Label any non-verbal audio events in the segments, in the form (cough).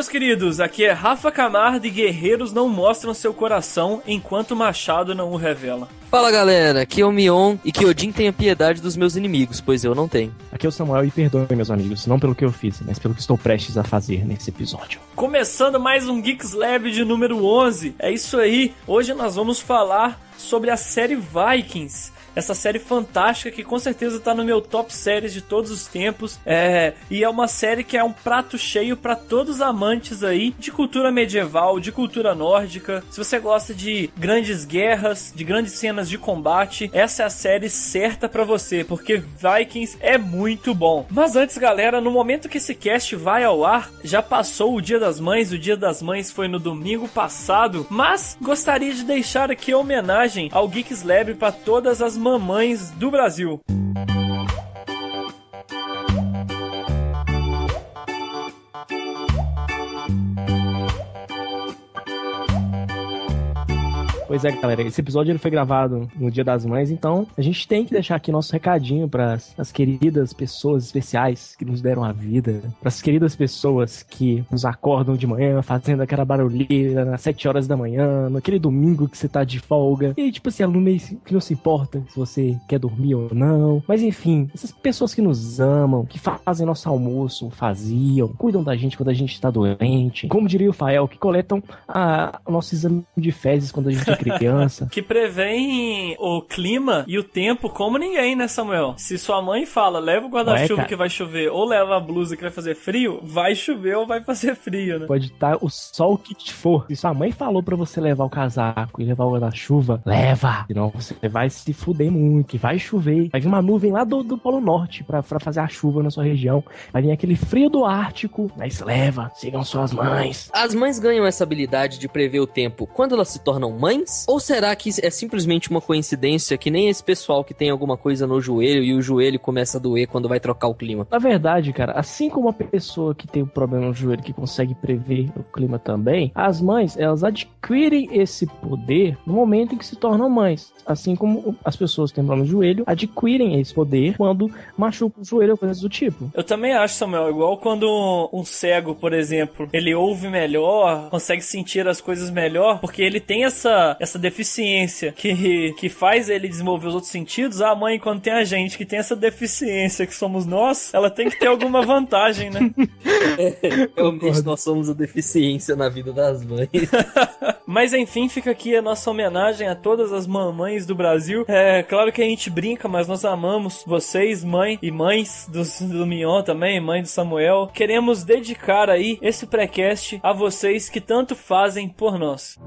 meus queridos, aqui é Rafa Camargo e guerreiros não mostram seu coração enquanto o machado não o revela. Fala galera, aqui é o Mion e que Odin tenha piedade dos meus inimigos, pois eu não tenho. Aqui é o Samuel e perdoe meus amigos, não pelo que eu fiz, mas pelo que estou prestes a fazer nesse episódio. Começando mais um Geeks Lab de número 11. É isso aí. Hoje nós vamos falar sobre a série Vikings essa série fantástica que com certeza tá no meu top séries de todos os tempos. É, e é uma série que é um prato cheio para todos os amantes aí de cultura medieval, de cultura nórdica. Se você gosta de grandes guerras, de grandes cenas de combate, essa é a série certa para você, porque Vikings é muito bom. Mas antes, galera, no momento que esse cast vai ao ar, já passou o Dia das Mães, o Dia das Mães foi no domingo passado, mas gostaria de deixar aqui a homenagem ao Geeks Lab para todas as mamães do Brasil. Pois é, galera, esse episódio ele foi gravado no Dia das Mães, então a gente tem que deixar aqui nosso recadinho para as queridas pessoas especiais que nos deram a vida, para as queridas pessoas que nos acordam de manhã fazendo aquela barulheira às 7 horas da manhã, naquele domingo que você tá de folga, e tipo assim, aluno que não se importa se você quer dormir ou não, mas enfim, essas pessoas que nos amam, que fazem nosso almoço, faziam, cuidam da gente quando a gente está doente, como diria o Fael, que coletam a, o nosso exame de fezes quando a gente criança. que prevém o clima e o tempo como ninguém, né, Samuel? Se sua mãe fala, leva o guarda-chuva que vai chover, ou leva a blusa que vai fazer frio, vai chover ou vai fazer frio, né? Pode estar o sol que for. Se sua mãe falou para você levar o casaco e levar o guarda-chuva, leva! Senão você vai se fuder muito, que vai chover. Vai vir uma nuvem lá do, do Polo Norte para fazer a chuva na sua região. Vai vir aquele frio do Ártico, mas leva, sigam suas mães. As mães ganham essa habilidade de prever o tempo quando elas se tornam mães ou será que é simplesmente uma coincidência que nem esse pessoal que tem alguma coisa no joelho e o joelho começa a doer quando vai trocar o clima? Na verdade, cara, assim como a pessoa que tem um problema no joelho que consegue prever o clima também, as mães, elas adquirem esse poder no momento em que se tornam mães. Assim como as pessoas que têm problema no joelho adquirem esse poder quando machucam o joelho ou coisas do tipo. Eu também acho, Samuel, igual quando um cego, por exemplo, ele ouve melhor, consegue sentir as coisas melhor, porque ele tem essa essa deficiência que, que faz ele desenvolver os outros sentidos, a mãe, quando tem a gente que tem essa deficiência que somos nós, ela tem que ter alguma (laughs) vantagem, né? (laughs) É, realmente nós somos a deficiência na vida das mães. (laughs) Mas enfim, fica aqui a nossa homenagem a todas as mamães do Brasil. É claro que a gente brinca, mas nós amamos vocês, mãe e mães do, do Mion também, mãe do Samuel. Queremos dedicar aí esse pré-cast a vocês que tanto fazem por nós.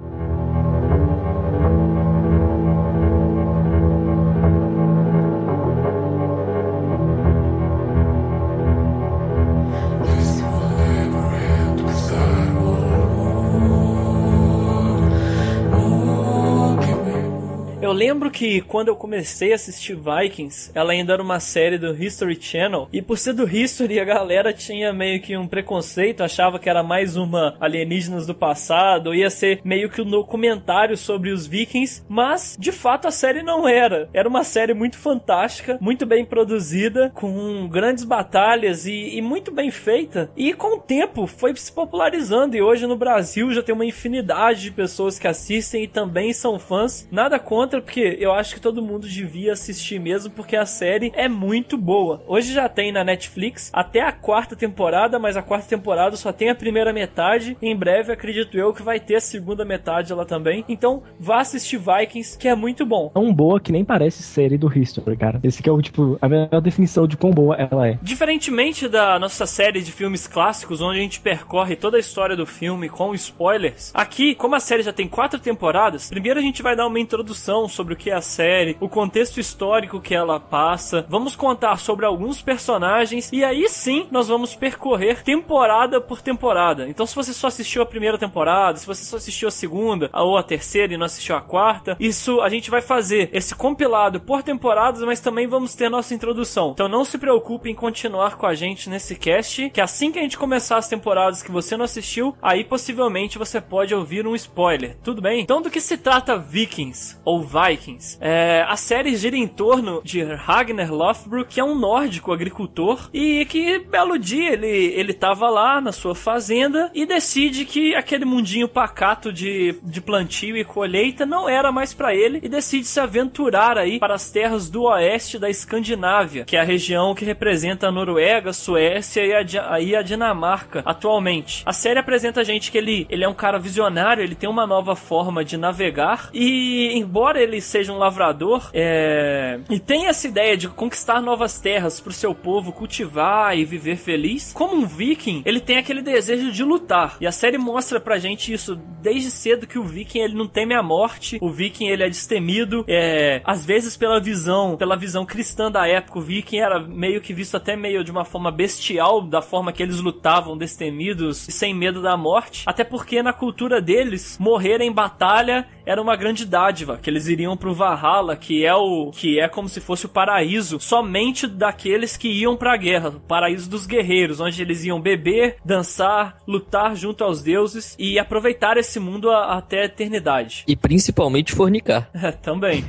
Lembro que quando eu comecei a assistir Vikings, ela ainda era uma série do History Channel, e por ser do History, a galera tinha meio que um preconceito, achava que era mais uma alienígenas do passado, ia ser meio que um documentário sobre os Vikings, mas de fato a série não era. Era uma série muito fantástica, muito bem produzida, com grandes batalhas e, e muito bem feita, e com o tempo foi se popularizando, e hoje no Brasil já tem uma infinidade de pessoas que assistem e também são fãs. Nada contra, porque eu acho que todo mundo devia assistir mesmo, porque a série é muito boa. Hoje já tem na Netflix até a quarta temporada, mas a quarta temporada só tem a primeira metade. Em breve, acredito eu, que vai ter a segunda metade lá também. Então, vá assistir Vikings, que é muito bom. Tão boa que nem parece série do History, cara. Esse que é o, tipo, a melhor definição de quão boa ela é. Diferentemente da nossa série de filmes clássicos, onde a gente percorre toda a história do filme com spoilers, aqui, como a série já tem quatro temporadas, primeiro a gente vai dar uma introdução sobre o que é a série, o contexto histórico que ela passa, vamos contar sobre alguns personagens e aí sim nós vamos percorrer temporada por temporada. Então, se você só assistiu a primeira temporada, se você só assistiu a segunda ou a terceira e não assistiu a quarta, isso a gente vai fazer esse compilado por temporadas, mas também vamos ter nossa introdução. Então, não se preocupe em continuar com a gente nesse cast, que assim que a gente começar as temporadas que você não assistiu, aí possivelmente você pode ouvir um spoiler. Tudo bem? Então, do que se trata Vikings ou Vikings. É, a série gira em torno de Ragnar Lothbrok, que é um nórdico agricultor e que belo dia ele ele tava lá na sua fazenda e decide que aquele mundinho pacato de, de plantio e colheita não era mais para ele e decide se aventurar aí para as terras do oeste da Escandinávia, que é a região que representa a Noruega, Suécia e a, e a Dinamarca atualmente. A série apresenta a gente que ele, ele é um cara visionário, ele tem uma nova forma de navegar e embora ele seja um lavrador é, e tem essa ideia de conquistar novas terras para o seu povo cultivar e viver feliz, como um viking, ele tem aquele desejo de lutar. E a série mostra pra gente isso desde cedo que o viking ele não teme a morte, o viking ele é destemido, é, às vezes pela visão, pela visão cristã da época, o viking era meio que visto até meio de uma forma bestial da forma que eles lutavam destemidos e sem medo da morte, até porque na cultura deles morrer em batalha era uma grande dádiva, que eles iriam pro Valhalla, que é o que é como se fosse o paraíso somente daqueles que iam pra guerra, o paraíso dos guerreiros, onde eles iam beber, dançar, lutar junto aos deuses e aproveitar esse mundo a, até a eternidade. E principalmente fornicar. É, (laughs) também.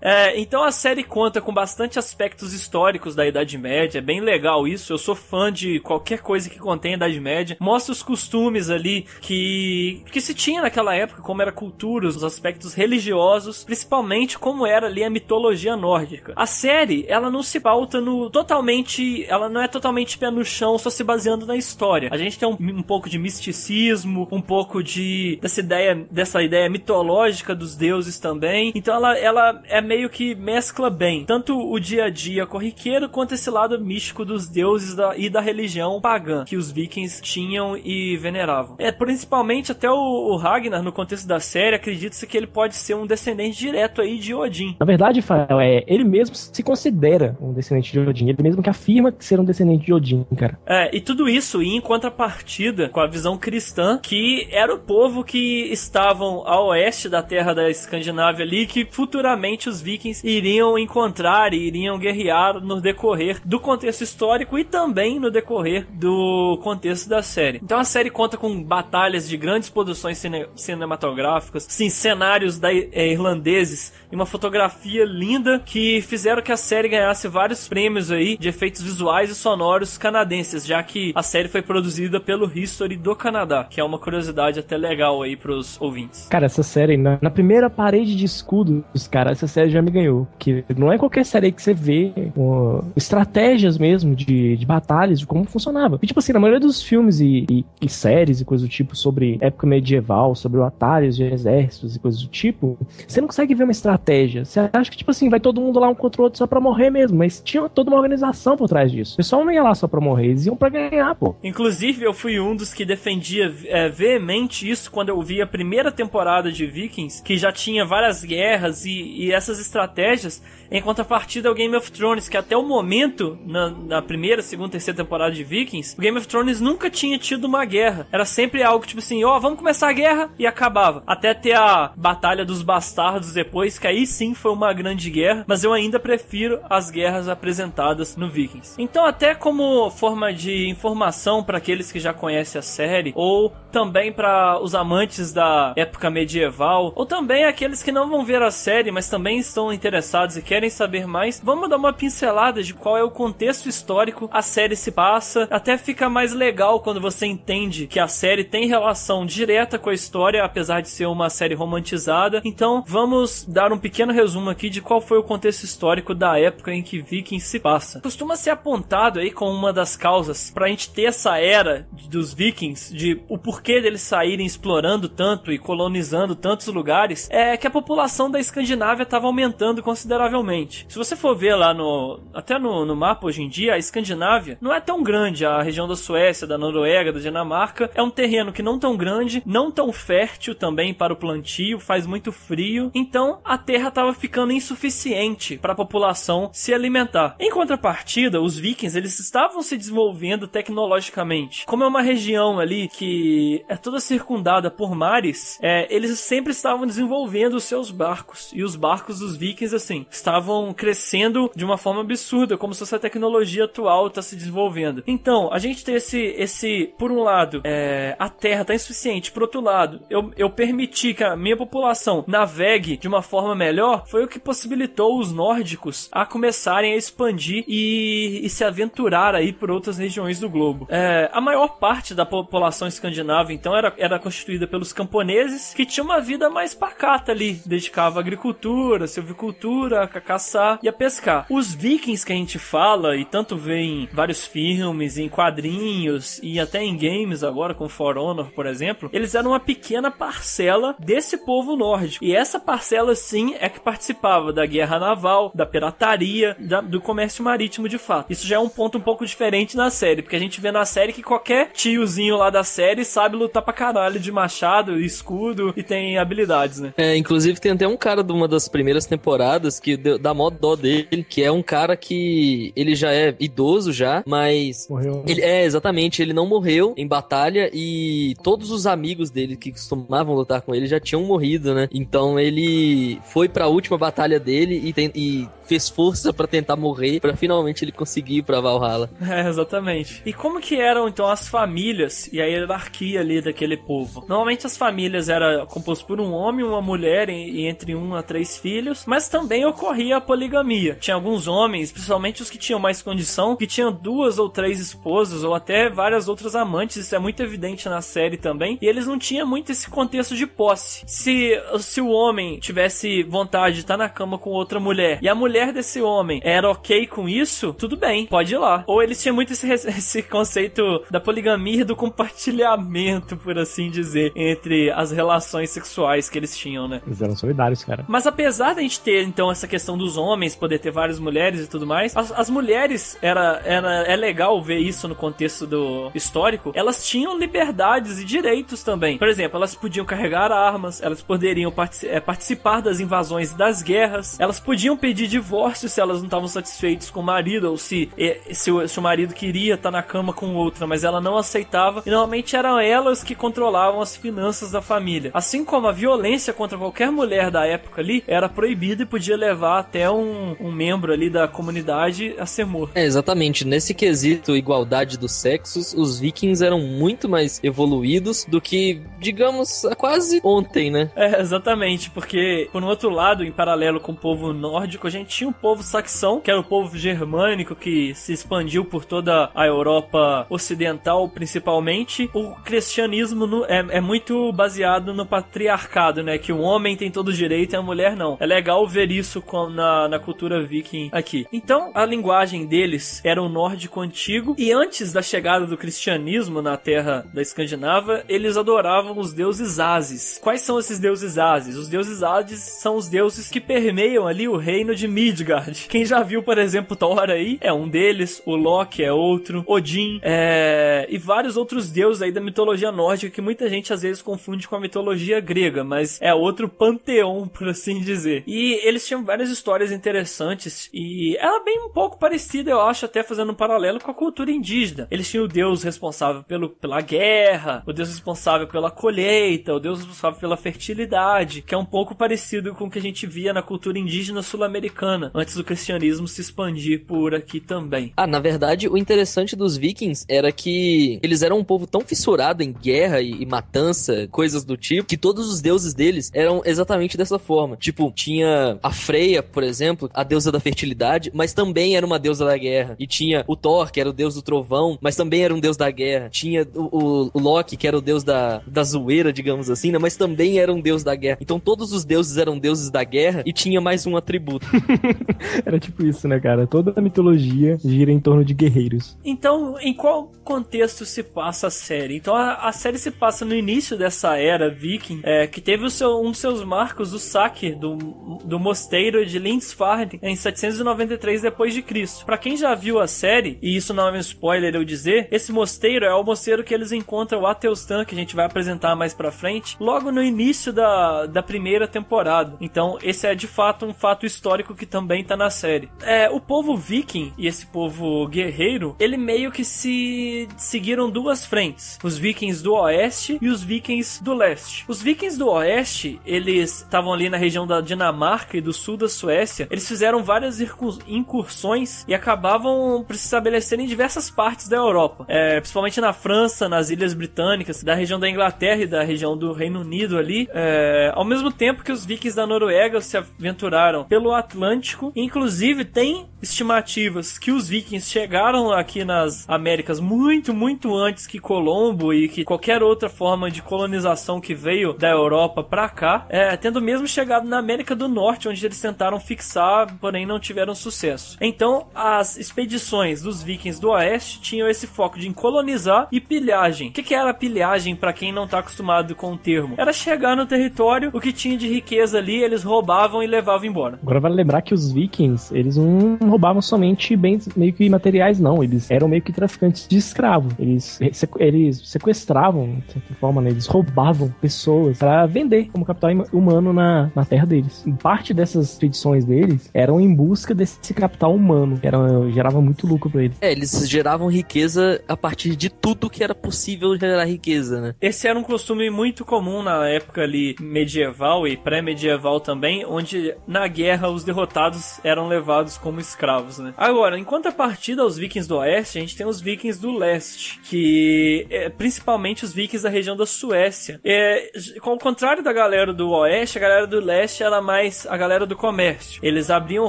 é, então a série conta com bastante aspectos históricos da Idade Média, é bem legal isso. Eu sou fã de qualquer coisa que contém a Idade Média. Mostra os costumes ali que, que se tinha naquela época, como era cultura, os aspectos religiosos, principalmente como era ali a mitologia nórdica. A série, ela não se pauta no totalmente, ela não é totalmente pé no chão, só se baseando na história. A gente tem um, um pouco de misticismo, um pouco de dessa ideia, dessa ideia mitológica dos deuses também. Então ela, ela é meio que mescla bem tanto o dia a dia corriqueiro quanto esse lado místico dos deuses da, e da religião pagã que os vikings tinham e veneravam. É principalmente até o, o Ragnar no contexto da série acredita-se que ele pode ser um descendente direto aí de Odin. Na verdade, Fael, é, ele mesmo se considera um descendente de Odin. Ele mesmo que afirma ser um descendente de Odin, cara. É, e tudo isso em contrapartida com a visão cristã, que era o povo que estavam a oeste da terra da Escandinávia ali, que futuramente os vikings iriam encontrar e iriam guerrear no decorrer do contexto histórico e também no decorrer do contexto da série. Então a série conta com batalhas de grandes produções cine cinematográficas, sim, cenários da, é, irlandeses e uma fotografia linda que fizeram que a série ganhasse vários prêmios aí de efeitos visuais e sonoros canadenses, já que a série foi produzida pelo History do Canadá, que é uma curiosidade até legal aí pros ouvintes. Cara, essa série, na, na primeira parede de escudos, cara, essa série já me ganhou. Que não é qualquer série que você vê uh, estratégias mesmo de, de batalhas, de como funcionava. E, tipo assim, na maioria dos filmes e, e, e séries e coisas do tipo sobre época medieval, sobre batalhas de exércitos e coisas do tipo, você não consegue ver uma estratégia. Você acha que, tipo assim, vai todo mundo lá um contra o outro só pra morrer mesmo. Mas tinha toda uma organização por trás disso. O pessoal não ia lá só pra morrer, eles iam pra ganhar, pô. Inclusive, eu fui um dos que defendia é, veemente isso quando eu vi a primeira temporada de Vikings, que já tinha várias guerras e, e essas estratégias, em contrapartida ao Game of Thrones, que até o momento, na, na, primeira, segunda, terceira temporada de Vikings, o Game of Thrones nunca tinha tido uma guerra. Era sempre algo tipo assim, ó, oh, vamos começar a guerra e acabava. Até ter a Batalha dos Bastardos depois, que aí sim foi uma grande guerra, mas eu ainda prefiro as guerras apresentadas no Vikings. Então, até como forma de informação para aqueles que já conhecem a série, ou também para os amantes da época medieval, ou também aqueles que não vão ver a série, mas também estão interessados e querem saber mais, vamos dar uma pincelada de qual é o contexto histórico a série se passa. Até fica mais legal quando você entende que a série tem relação direta com a história, apesar de ser uma série romantizada. Então, vamos dar um pequeno resumo aqui de qual foi o contexto histórico da época em que Vikings se passa. Costuma ser apontado aí como uma das causas pra gente ter essa era dos Vikings, de o porquê deles saírem explorando tanto e colonizando tantos lugares, é que a população da Escandinávia estava aumentando consideravelmente. Se você for ver lá no até no, no mapa hoje em dia, a Escandinávia não é tão grande, a região da Suécia, da Noruega, da Dinamarca, é um terreno que não tão grande, não tão fértil também para o plantio, faz muito frio, então a terra estava ficando insuficiente para a população se alimentar. Em contrapartida, os vikings eles estavam se desenvolvendo tecnologicamente. Como é uma região ali que é toda circundada por mares, é, eles sempre estavam desenvolvendo os seus barcos. E os barcos dos vikings, assim, estavam crescendo de uma forma absurda, como se essa tecnologia atual está se desenvolvendo. Então, a gente tem esse, esse por um lado, é, a terra está insuficiente, por outro lado, eu, eu permiti que a minha população navegue de uma forma melhor foi o que possibilitou os nórdicos a começarem a expandir e, e se aventurar aí por outras regiões do globo. É, a maior parte da população escandinava, então, era, era constituída pelos camponeses que tinham uma vida mais pacata ali, dedicava à agricultura, silvicultura, caçar e a pescar. Os vikings que a gente fala, e tanto vê em vários filmes, em quadrinhos e até em games agora, com For Honor, por exemplo, eles eram uma pequena parcela desse povo nórdico. E essa parcela, sim, é que participava da guerra naval, da pirataria, da, do comércio marítimo de fato. Isso já é um ponto um pouco diferente na série, porque a gente vê na série que qualquer tiozinho lá da série sabe lutar pra caralho de machado, escudo e tem habilidades, né? É, inclusive tem até um cara de uma das primeiras temporadas que dá mó dó dele, que é um cara que ele já é idoso já, mas Morreu. ele é exatamente, ele não morreu em batalha e todos os amigos dele que costumavam lutar com ele já tinham morrido, né? Então ele foi para a última batalha dele e, tem, e fez força para tentar morrer, para finalmente ele conseguir ir pra Valhalla. (laughs) É, exatamente. E como que eram então as famílias e a hierarquia ali daquele povo? Normalmente as famílias eram compostas por um homem, uma mulher e, e entre um a três filhos, mas também ocorria a poligamia. Tinha alguns homens, principalmente os que tinham mais condição, que tinham duas ou três esposas ou até várias outras amantes. Isso é muito evidente na série também. E eles não tinham muito esse contexto de posse. Se, se o homem tivesse vontade de estar na cama com outra mulher e a mulher desse homem era ok com isso, tudo bem, pode ir lá. Ou eles tinham muito esse, (laughs) esse conceito da poligamia e do compartilhamento, por assim dizer, entre as relações sexuais que eles tinham, né? Eles eram solidários, cara. Mas apesar da gente ter, então, essa questão dos homens poder ter várias mulheres e tudo mais, as, as mulheres, era, era, é legal ver isso no contexto do histórico, elas tinham liberdades e direitos também. Por exemplo, elas podiam carregar armas, elas poderiam é, participar das invasões e das guerras, elas podiam pedir divórcio se elas não estavam satisfeitas com o marido, ou se, se, o, se o marido queria estar na cama com outra, mas ela não aceitava, e normalmente eram elas que controlavam as finanças da família. Assim como a violência contra qualquer mulher da época ali era proibida e podia levar até um, um membro ali da comunidade a ser morto. É, exatamente. Nesse quesito igualdade dos sexos, os vikings eram muito mais evoluídos do que, digamos, quase ontem, né? É, exatamente, porque por um outro lado, em paralelo com o povo nórdico, a gente tinha um povo saxão, que era o povo germânico que se expandiu por toda a Europa ocidental, principalmente. O cristianismo no, é, é muito baseado no patriarcado, né? Que o homem tem todo o direito e a mulher não. É legal ver isso com, na, na cultura viking aqui. Então, a linguagem deles era o nórdico antigo, e antes da chegada do cristianismo na terra da Escandinava, eles adoravam os deuses Ases. Quais são esses deuses Ases? Os deuses Ases são os deuses que permeiam ali o reino de Midgard. Quem já viu, por exemplo, Thor aí, é um deles, o Loki é outro, Odin, é... e vários outros deuses aí da mitologia nórdica que muita gente às vezes confunde com a mitologia grega, mas é outro panteão, (laughs) por assim dizer. E eles tinham várias histórias interessantes e ela é bem um pouco parecida, eu acho, até fazendo um paralelo com a cultura indígena. Eles tinham o deus responsável pelo, pela guerra, o deus responsável pela colheita, o deus responsável pela fertilidade, que é um pouco parecido com o que a gente via na cultura indígena sul-americana, antes do cristianismo se expandir por aqui também. Ah, na verdade, o interessante dos vikings era que eles eram um povo tão fissurado em guerra e, e matança, coisas do tipo, que todos os deuses deles eram exatamente dessa forma. Tipo, tinha a Freya, por exemplo, a deusa da fertilidade, mas também era uma deusa da guerra. E tinha o Thor, que era o deus do trovão, mas também era um deus da guerra. Tinha o, o, o Loki, que era o deus da, da zoeira, digamos assim, né? Mas também era um deus da guerra. Então todos os deuses eram deuses da guerra e tinha mais um atributo. (laughs) Era tipo isso, né, cara? Toda a mitologia gira em torno de guerreiros. Então, em qual contexto se passa a série? Então, a, a série se passa no início dessa era viking, é, que teve o seu, um dos seus marcos, o saque do, do mosteiro de Lindisfarne em 793 depois de Cristo. Para quem já viu a série, e isso não é um spoiler eu dizer, esse mosteiro é o mosteiro que eles encontram o Ateustan, que a gente vai apresentar mais pra frente, logo no início da, da primeira temporada. Então, esse é de fato um fato histórico que também tá na série. É, o povo viking e esse povo guerreiro, ele meio que se seguiram duas frentes: os vikings do oeste e os vikings do leste. Os vikings do oeste, eles estavam ali na região da Dinamarca e do sul da Suécia. Eles fizeram várias incursões e acabavam se estabelecer em diversas partes da Europa, é, principalmente na França, nas Ilhas Britânicas, da região da Inglaterra e da região do Reino Unido ali. é, ao mesmo tempo que os vikings da Noruega se aventuraram pelo Atlântico, inclusive tem estimativas que os vikings chegaram aqui nas Américas muito, muito antes que Colombo e que qualquer outra forma de colonização que veio da Europa para cá, é, tendo mesmo chegado na América do Norte, onde eles tentaram fixar, porém não tiveram sucesso. Então, as expedições dos vikings do Oeste tinham esse foco de colonizar e pilhagem. O que, que era pilhagem para quem não tá acostumado com o termo? Era chegar no território, o que tinha de riqueza ali, eles roubavam e levavam embora. Agora vale lembrar que os vikings, eles não roubavam somente bens meio que materiais, não. Eles eram meio que traficantes de escravo. Eles, eles sequestravam, de certa forma, né? Eles roubavam pessoas para vender como capital humano na, na terra deles. Parte dessas expedições deles eram em busca desse capital humano, que era, gerava muito lucro para eles. É, eles geravam riqueza a partir de tudo que era possível gerar riqueza, né? Esse era um costume muito comum na época ali medieval e pré-medieval também, onde na guerra os derrotados eram levados como escravos, né? Agora, enquanto a partida aos vikings do oeste, a gente tem os vikings do leste, que é, principalmente os vikings da região da Suécia. É, ao contrário da galera do oeste, a galera do leste era mais a galera do comércio. Eles abriam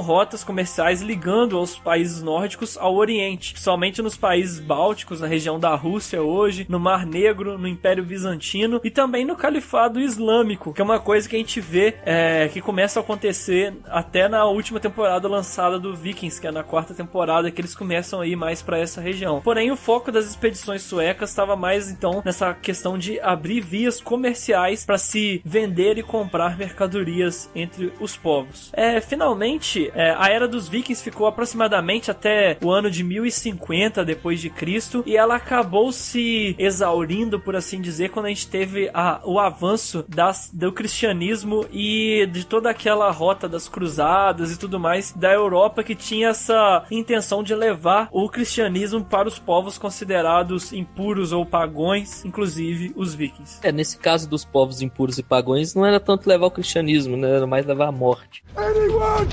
rotas comerciais ligando aos países nórdicos ao oriente, somente nos países bálticos, na região da Rússia hoje, no Mar Negro, no Império Bizantino e também no Califado Islâmico, que é uma coisa que a gente vê é, que começa a acontecer até na última temporada lançada do Vikings, que é na quarta temporada, que eles começam a ir mais para essa região. Porém, o foco das expedições suecas estava mais então nessa questão de abrir vias comerciais para se vender e comprar mercadorias entre os povos. É, finalmente, é, a era dos Vikings ficou aproximadamente até o ano de 1050 depois de Cristo e ela acabou se exaurindo, por assim dizer, quando a gente teve a, o avanço das, do cristianismo e de toda aquela rota das cruzadas e tudo mais da Europa que tinha essa intenção de levar o cristianismo para os povos considerados impuros ou pagões, inclusive os vikings. É, nesse caso dos povos impuros e pagões, não era tanto levar o cristianismo, né? era mais levar a morte. Anyone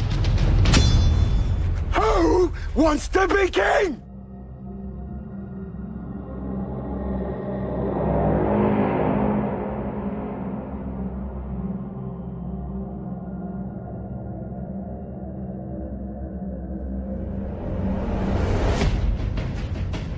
who wants to be king?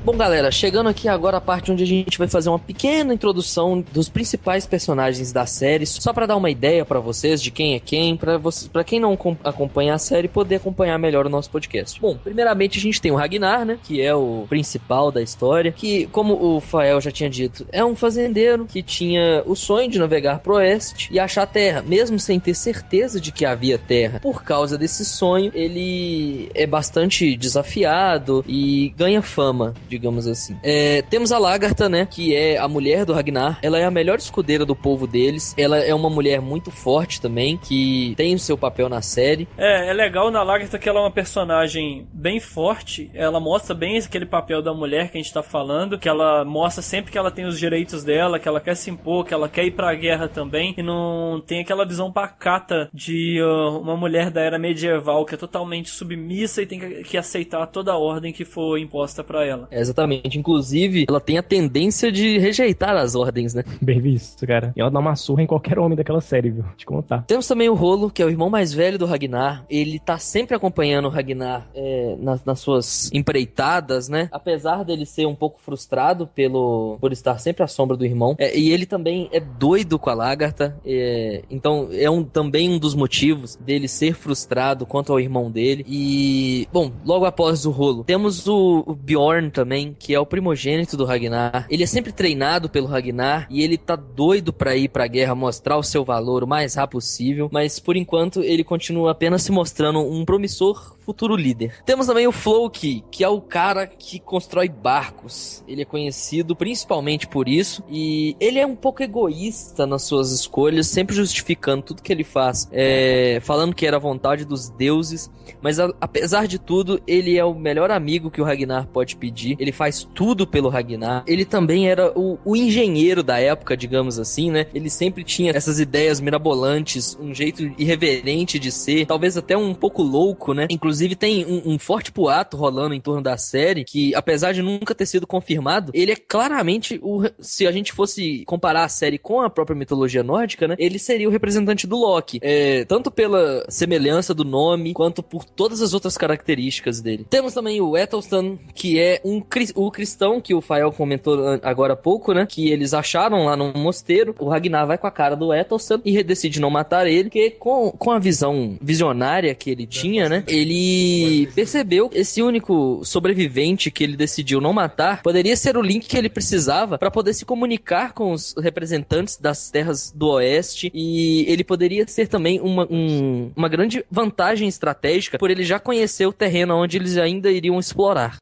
Bom, galera, chegando aqui agora a parte onde a gente vai fazer uma pequena introdução dos principais personagens da série, só para dar uma ideia para vocês de quem é quem, para vocês, para quem não acompanha a série poder acompanhar melhor o nosso podcast. Bom, primeiramente a gente tem o Ragnar, né, que é o principal da história, que como o Fael já tinha dito, é um fazendeiro que tinha o sonho de navegar pro oeste e achar terra, mesmo sem ter certeza de que havia terra. Por causa desse sonho, ele é bastante desafiado e ganha fama, de digamos assim. É, temos a Lagarta, né? Que é a mulher do Ragnar. Ela é a melhor escudeira do povo deles. Ela é uma mulher muito forte também, que tem o seu papel na série. É, é legal na Lagarta que ela é uma personagem bem forte. Ela mostra bem aquele papel da mulher que a gente tá falando, que ela mostra sempre que ela tem os direitos dela, que ela quer se impor, que ela quer ir pra guerra também, e não tem aquela visão pacata de uh, uma mulher da era medieval que é totalmente submissa e tem que, aceitar toda a ordem que for imposta para ela. É Exatamente. Inclusive, ela tem a tendência de rejeitar as ordens, né? (laughs) Bem visto, cara. E ela dá uma surra em qualquer homem daquela série, viu? Te contar. Temos também o Rolo, que é o irmão mais velho do Ragnar. Ele tá sempre acompanhando o Ragnar é, nas, nas, suas empreitadas, né? Apesar dele ser um pouco frustrado pelo por estar sempre à sombra do irmão. É, e ele também é doido com a Lagarta. É, então, é um, também um dos motivos dele ser frustrado quanto ao irmão dele. E, bom, logo após o Rolo, temos o, o Bjorn também que é o primogênito do Ragnar. Ele é sempre treinado pelo Ragnar e ele tá doido para ir pra guerra mostrar o seu valor o mais rápido possível, mas por enquanto ele continua apenas se mostrando um promissor futuro líder. Temos também o Floki, que é o cara que constrói barcos. Ele é conhecido principalmente por isso e ele é um pouco egoísta nas suas escolhas, sempre justificando tudo que ele faz, é, falando que era a vontade dos deuses, mas a, apesar de tudo, ele é o melhor amigo que o Ragnar pode pedir. Ele faz tudo pelo Ragnar. Ele também era o, o engenheiro da época, digamos assim, né? Ele sempre tinha essas ideias mirabolantes, um jeito irreverente de ser, talvez até um pouco louco, né? Inclusive tem um, um forte boato rolando em torno da série que, apesar de nunca ter sido confirmado, ele é claramente o. Se a gente fosse comparar a série com a própria mitologia nórdica, né? Ele seria o representante do Loki. É, tanto pela semelhança do nome, quanto por todas as outras características dele. Temos também o Ethelstan, que é um o cristão que o Fael comentou agora há pouco, né? Que eles acharam lá no mosteiro. O Ragnar vai com a cara do Ethelstan e decide não matar ele, porque com, com a visão visionária que ele tinha, né? Ele percebeu esse único sobrevivente que ele decidiu não matar poderia ser o link que ele precisava para poder se comunicar com os representantes das terras do oeste e ele poderia ser também uma, um, uma grande vantagem estratégica por ele já conhecer o terreno onde eles ainda iriam explorar.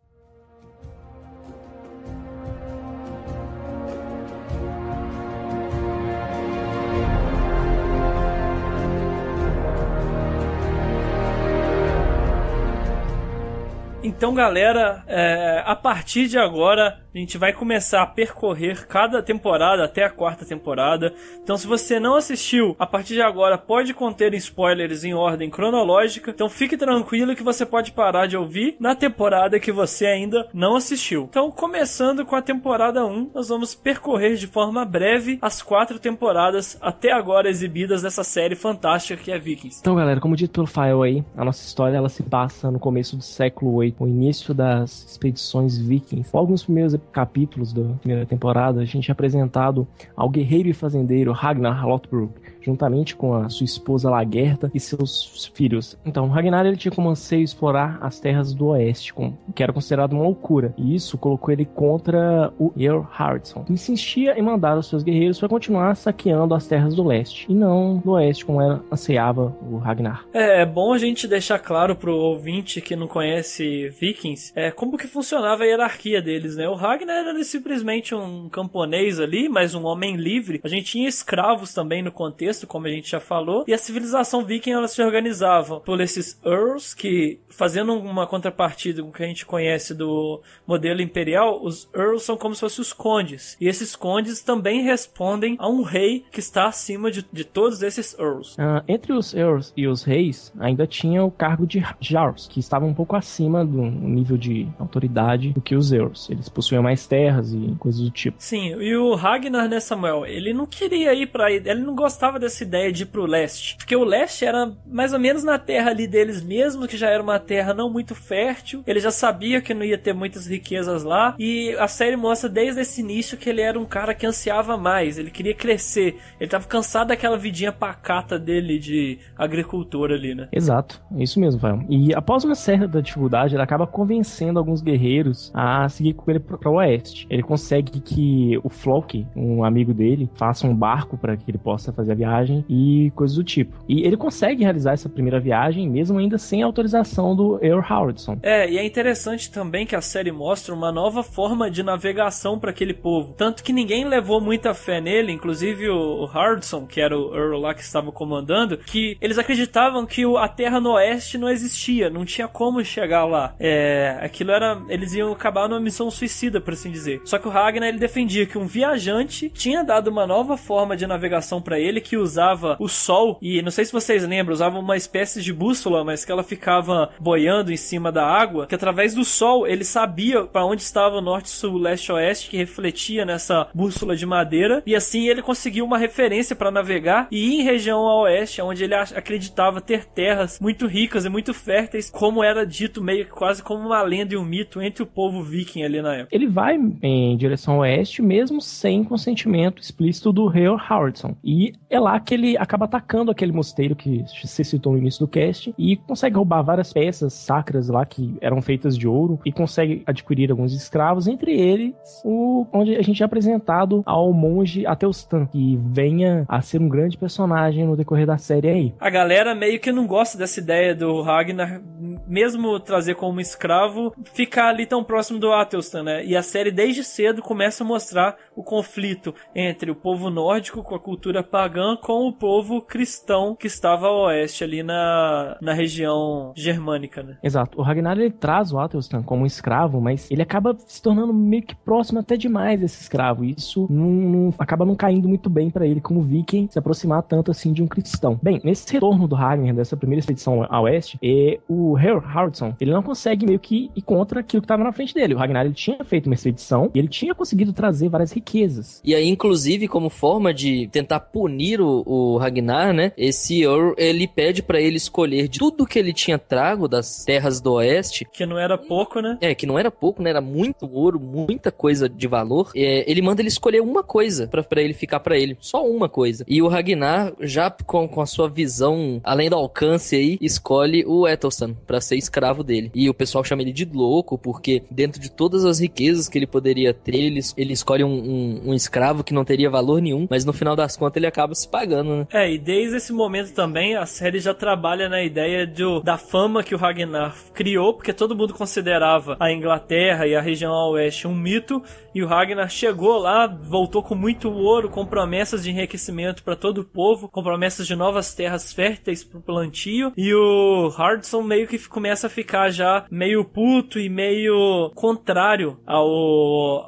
Então, galera, é, a partir de agora a gente vai começar a percorrer cada temporada até a quarta temporada. Então, se você não assistiu, a partir de agora pode conter spoilers em ordem cronológica. Então, fique tranquilo que você pode parar de ouvir na temporada que você ainda não assistiu. Então, começando com a temporada 1, nós vamos percorrer de forma breve as quatro temporadas até agora exibidas dessa série fantástica que é Vikings. Então, galera, como dito pelo Fael aí, a nossa história ela se passa no começo do século 8, o início das expedições vikings. Logo nos primeiros capítulos da primeira temporada, a gente é apresentado ao guerreiro e fazendeiro Ragnar Lothbrok, juntamente com a sua esposa Lagerta e seus filhos. Então, Ragnar ele tinha como anseio explorar as terras do oeste, que era considerado uma loucura, e isso colocou ele contra o Earl Harrison, que insistia em mandar os seus guerreiros para continuar saqueando as terras do leste, e não do oeste, como era, anseava o Ragnar. É, é bom a gente deixar claro pro ouvinte que não conhece Vikings, é, como que funcionava a hierarquia deles, né? O Ragnar era simplesmente um camponês ali, mas um homem livre. A gente tinha escravos também no contexto, contexto, como a gente já falou, e a civilização viking ela se organizava por esses Earls, que fazendo uma contrapartida com o que a gente conhece do modelo imperial, os Earls são como se fossem os condes. E esses condes também respondem a um rei que está acima de, de todos esses Earls. Uh, entre os Earls e os reis, ainda tinha o cargo de Jarls, que estava um pouco acima do nível de autoridade do que os Earls. Eles possuíam mais terras e coisas do tipo. Sim, e o Ragnar, né, Samuel? Ele não queria ir para ele não gostava dessa ideia de ir pro leste. Porque o leste era mais ou menos na terra ali deles mesmo, que já era uma terra não muito fértil. Ele já sabia que não ia ter muitas riquezas lá. E a série mostra desde esse início que ele era um cara que ansiava mais. Ele queria crescer. Ele tava cansado daquela vidinha pacata dele de agricultor ali, né? Exato. Isso mesmo, Fael. E após uma certa dificuldade, ele acaba convencendo alguns guerreiros a seguir com ele para o oeste. Ele consegue que o Flock, um amigo dele, faça um barco para que ele possa fazer a viagem viagem e coisas do tipo. E ele consegue realizar essa primeira viagem, mesmo ainda sem autorização do Earl Howardson. É, e é interessante também que a série mostra uma nova forma de navegação para aquele povo. Tanto que ninguém levou muita fé nele, inclusive o Howardson, que era o Earl lá que estava comandando, que eles acreditavam que a terra no oeste não existia, não tinha como chegar lá. É, aquilo era. Eles iam acabar numa missão suicida, por assim dizer. Só que o Ragnar ele defendia que um viajante tinha dado uma nova forma de navegação para ele que usava o sol e não sei se vocês lembram, usava uma espécie de bússola, mas que ela ficava boiando em cima da água, que através do sol ele sabia para onde estava o norte, sul, leste, oeste, que refletia nessa bússola de madeira, e assim ele conseguiu uma referência para navegar e ir em região a oeste, onde ele acreditava ter terras muito ricas e muito férteis, como era dito meio que quase como uma lenda e um mito entre o povo viking ali na época. Ele vai em direção oeste mesmo sem consentimento explícito do rei Howardson. E é lá que ele acaba atacando aquele mosteiro que se citou no início do cast e consegue roubar várias peças sacras lá que eram feitas de ouro e consegue adquirir alguns escravos, entre eles o onde a gente é apresentado ao monge Ateustan, que venha a ser um grande personagem no decorrer da série aí. A galera meio que não gosta dessa ideia do Ragnar mesmo trazer como escravo, ficar ali tão próximo do Athelstan, né? E a série desde cedo começa a mostrar o conflito entre o povo nórdico com a cultura pagã com o povo cristão que estava a oeste ali na, na região germânica, né? Exato. O Ragnar ele traz o Athelstan como um escravo, mas ele acaba se tornando meio que próximo até demais desse escravo. Isso não, não, acaba não caindo muito bem para ele como viking se aproximar tanto assim de um cristão. Bem, nesse retorno do Ragnar dessa primeira expedição a oeste, e o Haraldson, ele não consegue meio que ir contra aquilo que estava na frente dele. O Ragnar ele tinha feito uma expedição e ele tinha conseguido trazer várias riquezas. E aí, inclusive, como forma de tentar punir o, o Ragnar, né? Esse Earl, ele pede para ele escolher de tudo que ele tinha trago das terras do oeste. Que não era pouco, né? É, que não era pouco, né? Era muito ouro, muita coisa de valor. É, ele manda ele escolher uma coisa para ele ficar para ele. Só uma coisa. E o Ragnar, já com, com a sua visão, além do alcance aí, escolhe o Ethelstan para ser escravo dele. E o pessoal chama ele de louco, porque dentro de todas as riquezas que ele poderia ter, ele, ele escolhe um, um, um escravo que não teria valor nenhum, mas no final das contas ele acaba se pagando, né? É, e desde esse momento também a série já trabalha na ideia de, da fama que o Ragnar criou, porque todo mundo considerava a Inglaterra e a região a oeste um mito, e o Ragnar chegou lá, voltou com muito ouro, com promessas de enriquecimento para todo o povo, com promessas de novas terras férteis pro plantio, e o Hardson meio que começa a ficar já meio puto e meio contrário ao,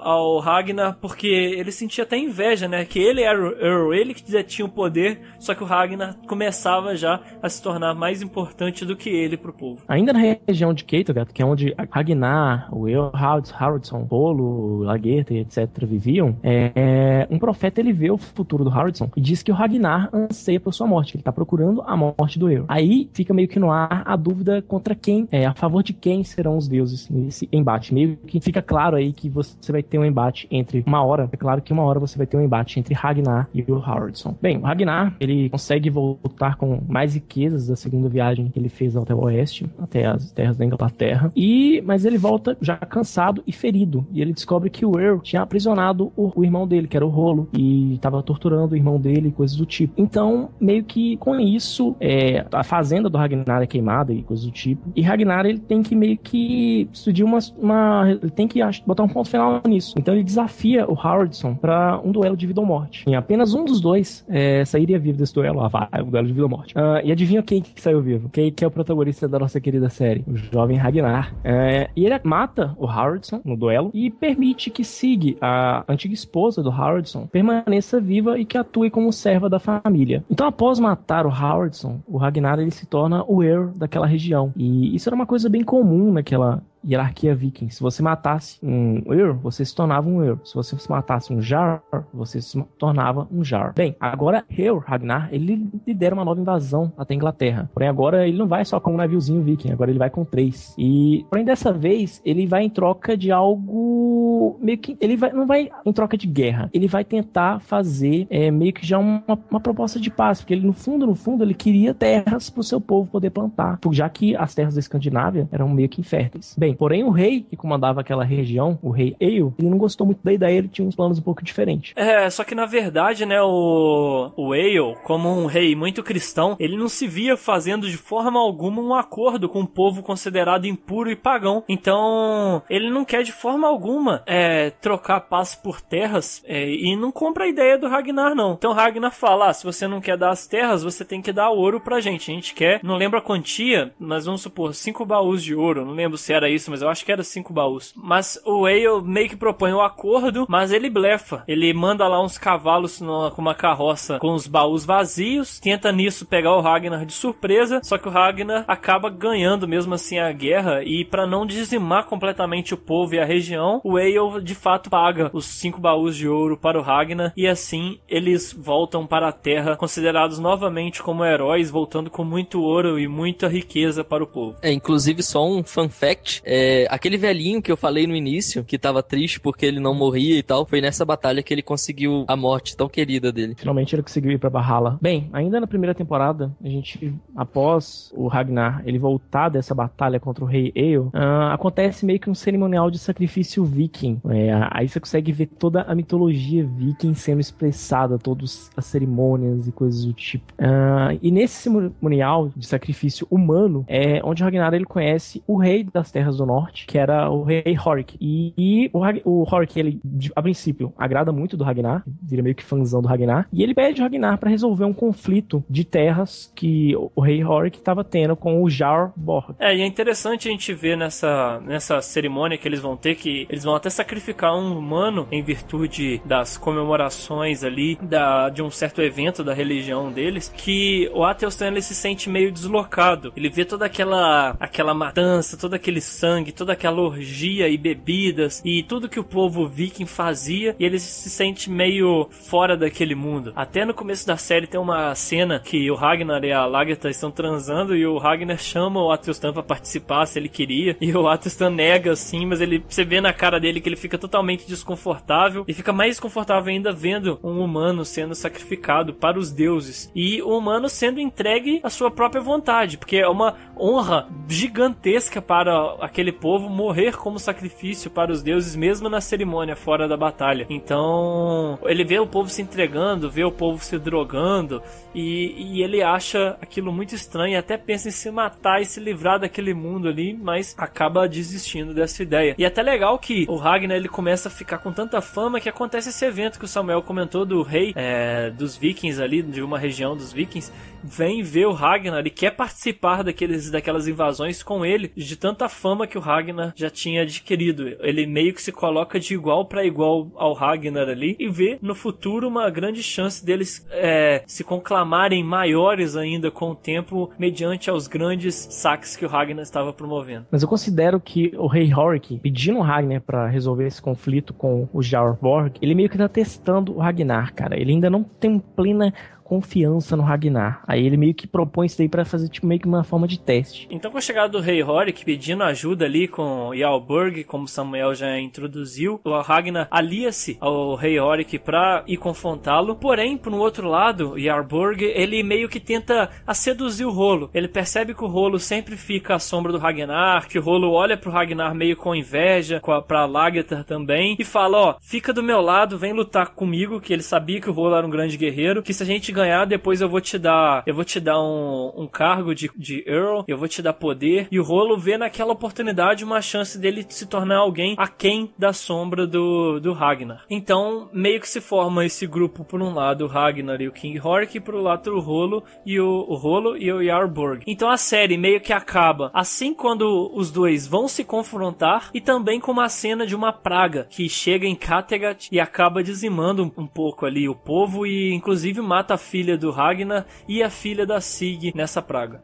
ao Ragnar, porque ele sentia até inveja, né? Que ele era o Earl, ele que já tinha o poder, só que o Ragnar começava já a se tornar mais importante do que ele pro povo. Ainda na região de Keitogat, que é onde Ragnar, o Earl Haraldson, Polo, Lagertha e etc. viviam, é, um profeta ele vê o futuro do Haraldson e diz que o Ragnar anseia por sua morte, que ele tá procurando a morte do Earl. Aí fica meio que no ar a dúvida contra quem, é, a favor de quem serão os deuses nesse embate. Meio que fica claro aí que você vai ter um embate entre uma hora, é claro que uma hora você vai ter um embate entre Ragnar e o Haraldson. Bem, o Ragnar, ele consegue voltar com mais riquezas da segunda viagem que ele fez até o oeste, até as terras da Inglaterra, e mas ele volta já cansado e ferido, e ele descobre que o Earl tinha aprisionado o, o irmão dele, que era o Rolo, e estava torturando o irmão dele coisas do tipo. Então, meio que com isso, é, a fazenda do Ragnar é queimada e coisas do tipo, e Ragnar ele tem que meio que decidir uma, uma ele tem que botar um ponto final nisso. Então ele desafia o Howardson para um duelo de vida ou morte. E apenas um dos dois é, sairia vivo desse duelo. Ah, vai, um duelo de vida ou morte. Uh, e adivinha quem que saiu vivo? Quem que é o protagonista da nossa querida série? O jovem Ragnar. É, e ele mata o Howardson no duelo e permite que Sig, a antiga esposa do Howardson, permaneça viva e que atue como serva da família. Então, após matar o Howardson, o Ragnar ele se torna o heir daquela região. E isso era uma coisa bem comum naquela hierarquia viking. Se você matasse um Ur, você se tornava um Ur. Se você matasse um Jar, você se tornava um Jar. Bem, agora Hel Ragnar, ele lidera uma nova invasão até a Inglaterra. Porém, agora ele não vai só com um naviozinho viking, agora ele vai com três. E, porém, dessa vez, ele vai em troca de algo meio que... Ele vai, não vai em troca de guerra. Ele vai tentar fazer é, meio que já uma, uma proposta de paz, porque ele, no fundo, no fundo, ele queria terras para o seu povo poder plantar, já que as terras da Escandinávia eram meio que inférteis. Bem, Porém, o rei que comandava aquela região, o rei Eil, ele não gostou muito da ideia, ele tinha uns planos um pouco diferentes. É, só que na verdade, né, o, o Eil, como um rei muito cristão, ele não se via fazendo de forma alguma um acordo com um povo considerado impuro e pagão. Então, ele não quer de forma alguma é, trocar paz por terras é, e não compra a ideia do Ragnar, não. Então, Ragnar fala: ah, se você não quer dar as terras, você tem que dar ouro pra gente. A gente quer, não lembro a quantia, mas vamos supor, cinco baús de ouro. Não lembro se era isso isso, mas eu acho que era cinco baús. Mas o Whale meio que propõe o um acordo, mas ele blefa. Ele manda lá uns cavalos no, com uma carroça com os baús vazios, tenta nisso pegar o Ragnar de surpresa, só que o Ragnar acaba ganhando mesmo assim a guerra e para não dizimar completamente o povo e a região, o Whale de fato paga os cinco baús de ouro para o Ragnar e assim eles voltam para a Terra considerados novamente como heróis, voltando com muito ouro e muita riqueza para o povo. É, inclusive só um fun fact, é, aquele velhinho que eu falei no início, que tava triste porque ele não morria e tal, foi nessa batalha que ele conseguiu a morte tão querida dele. Finalmente ele conseguiu ir pra Valhalla. Bem, ainda na primeira temporada, a gente, após o Ragnar, ele voltar dessa batalha contra o rei Eil, uh, acontece meio que um cerimonial de sacrifício viking viking. É, aí você consegue ver toda a mitologia viking sendo expressada, todas as cerimônias e coisas do tipo. Uh, e nesse cerimonial de sacrifício humano é onde Ragnar ele conhece o rei das Terras do Norte, que era o rei Horik. E, e o, o Horik, ele, a princípio, agrada muito do Ragnar, vira meio que fãzão do Ragnar, e ele pede o Ragnar para resolver um conflito de terras que o rei Horik estava tendo com o Jar Borg. É, e é interessante a gente ver nessa, nessa cerimônia que eles vão ter que eles vão até sacrificar um humano em virtude das comemorações ali da, de um certo evento da religião deles, que o Athelstan ele se sente meio deslocado. Ele vê toda aquela aquela matança, todo aquele sangue, toda aquela orgia e bebidas e tudo que o povo viking fazia e ele se sente meio fora daquele mundo. Até no começo da série tem uma cena que o Ragnar e a Lagertha estão transando e o Ragnar chama o Athelstan para participar se ele queria e o Athelstan nega assim, mas ele você vê na cara dele que ele fica totalmente desconfortável e fica mais desconfortável ainda vendo um humano sendo sacrificado para os deuses e o humano sendo entregue à sua própria vontade, porque é uma honra gigantesca para aquele povo morrer como sacrifício para os deuses mesmo na cerimônia fora da batalha. Então, ele vê o povo se entregando, vê o povo se drogando e, e ele acha aquilo muito estranho até pensa em se matar e se livrar daquele mundo ali, mas acaba desistindo dessa ideia. E é até legal que o Ragnar ele começa a ficar com tanta fama que acontece esse evento que o Samuel comentou do rei é, dos vikings ali, de uma região dos vikings, vem ver o Ragnar e quer participar daqueles, daquelas invasões com ele, de tanta fama que o Ragnar já tinha adquirido. Ele meio que se coloca de igual para igual ao Ragnar ali e vê no futuro uma grande chance deles é, se conclamarem maiores ainda com o tempo, mediante aos grandes saques que o Ragnar estava promovendo. Mas eu considero que o rei Horik, pedindo o Ragnar para resolver esse conflito com o Jarborg, ele meio que tá testando o Ragnar, cara. Ele ainda não tem plena confiança no Ragnar. Aí ele meio que propõe isso daí para fazer tipo meio que uma forma de teste. Então com a chegada do rei Horik pedindo ajuda ali com Jarlburg, como Samuel já introduziu, o Ragnar alia-se ao rei Horik para ir confrontá-lo. Porém, por um outro lado, Jarlburg, ele meio que tenta seduzir o Rolo. Ele percebe que o Rolo sempre fica à sombra do Ragnar, que o Rolo olha pro Ragnar meio com inveja, com a, pra Lagertha também, e fala, ó, fica do meu lado, vem lutar comigo, que ele sabia que o Rolo era um grande guerreiro, que se a gente ganhar, depois eu vou te dar. Eu vou te dar um, um cargo de, de Earl, eu vou te dar poder. E o Rolo vê naquela oportunidade uma chance dele se tornar alguém aquém da sombra do, do Ragnar. Então, meio que se forma esse grupo, por um lado, o Ragnar e o King Hork, e por outro o Rolo e o, o Rolo e o Yarborg. Então a série meio que acaba assim quando os dois vão se confrontar e também com uma cena de uma praga que chega em Kattegat e acaba dizimando um, um pouco ali o povo e inclusive mata a filha do Ragnar e a filha da Sig nessa praga.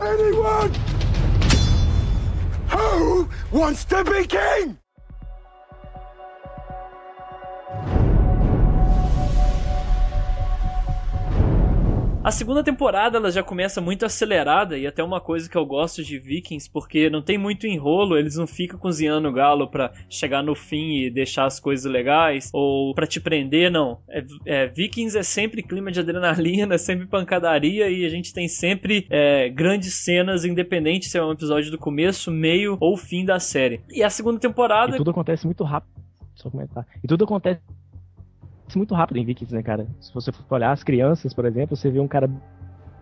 Anyone who wants to be king? A segunda temporada ela já começa muito acelerada e até uma coisa que eu gosto de Vikings, porque não tem muito enrolo, eles não ficam cozinhando o galo para chegar no fim e deixar as coisas legais ou para te prender, não. É, é, Vikings é sempre clima de adrenalina, é (laughs) sempre pancadaria e a gente tem sempre é, grandes cenas, independente se é um episódio do começo, meio ou fim da série. E a segunda temporada. E tudo acontece muito rápido. Só comentar. E tudo acontece muito rápido em Vikings, né, cara? Se você for olhar as crianças, por exemplo, você vê um cara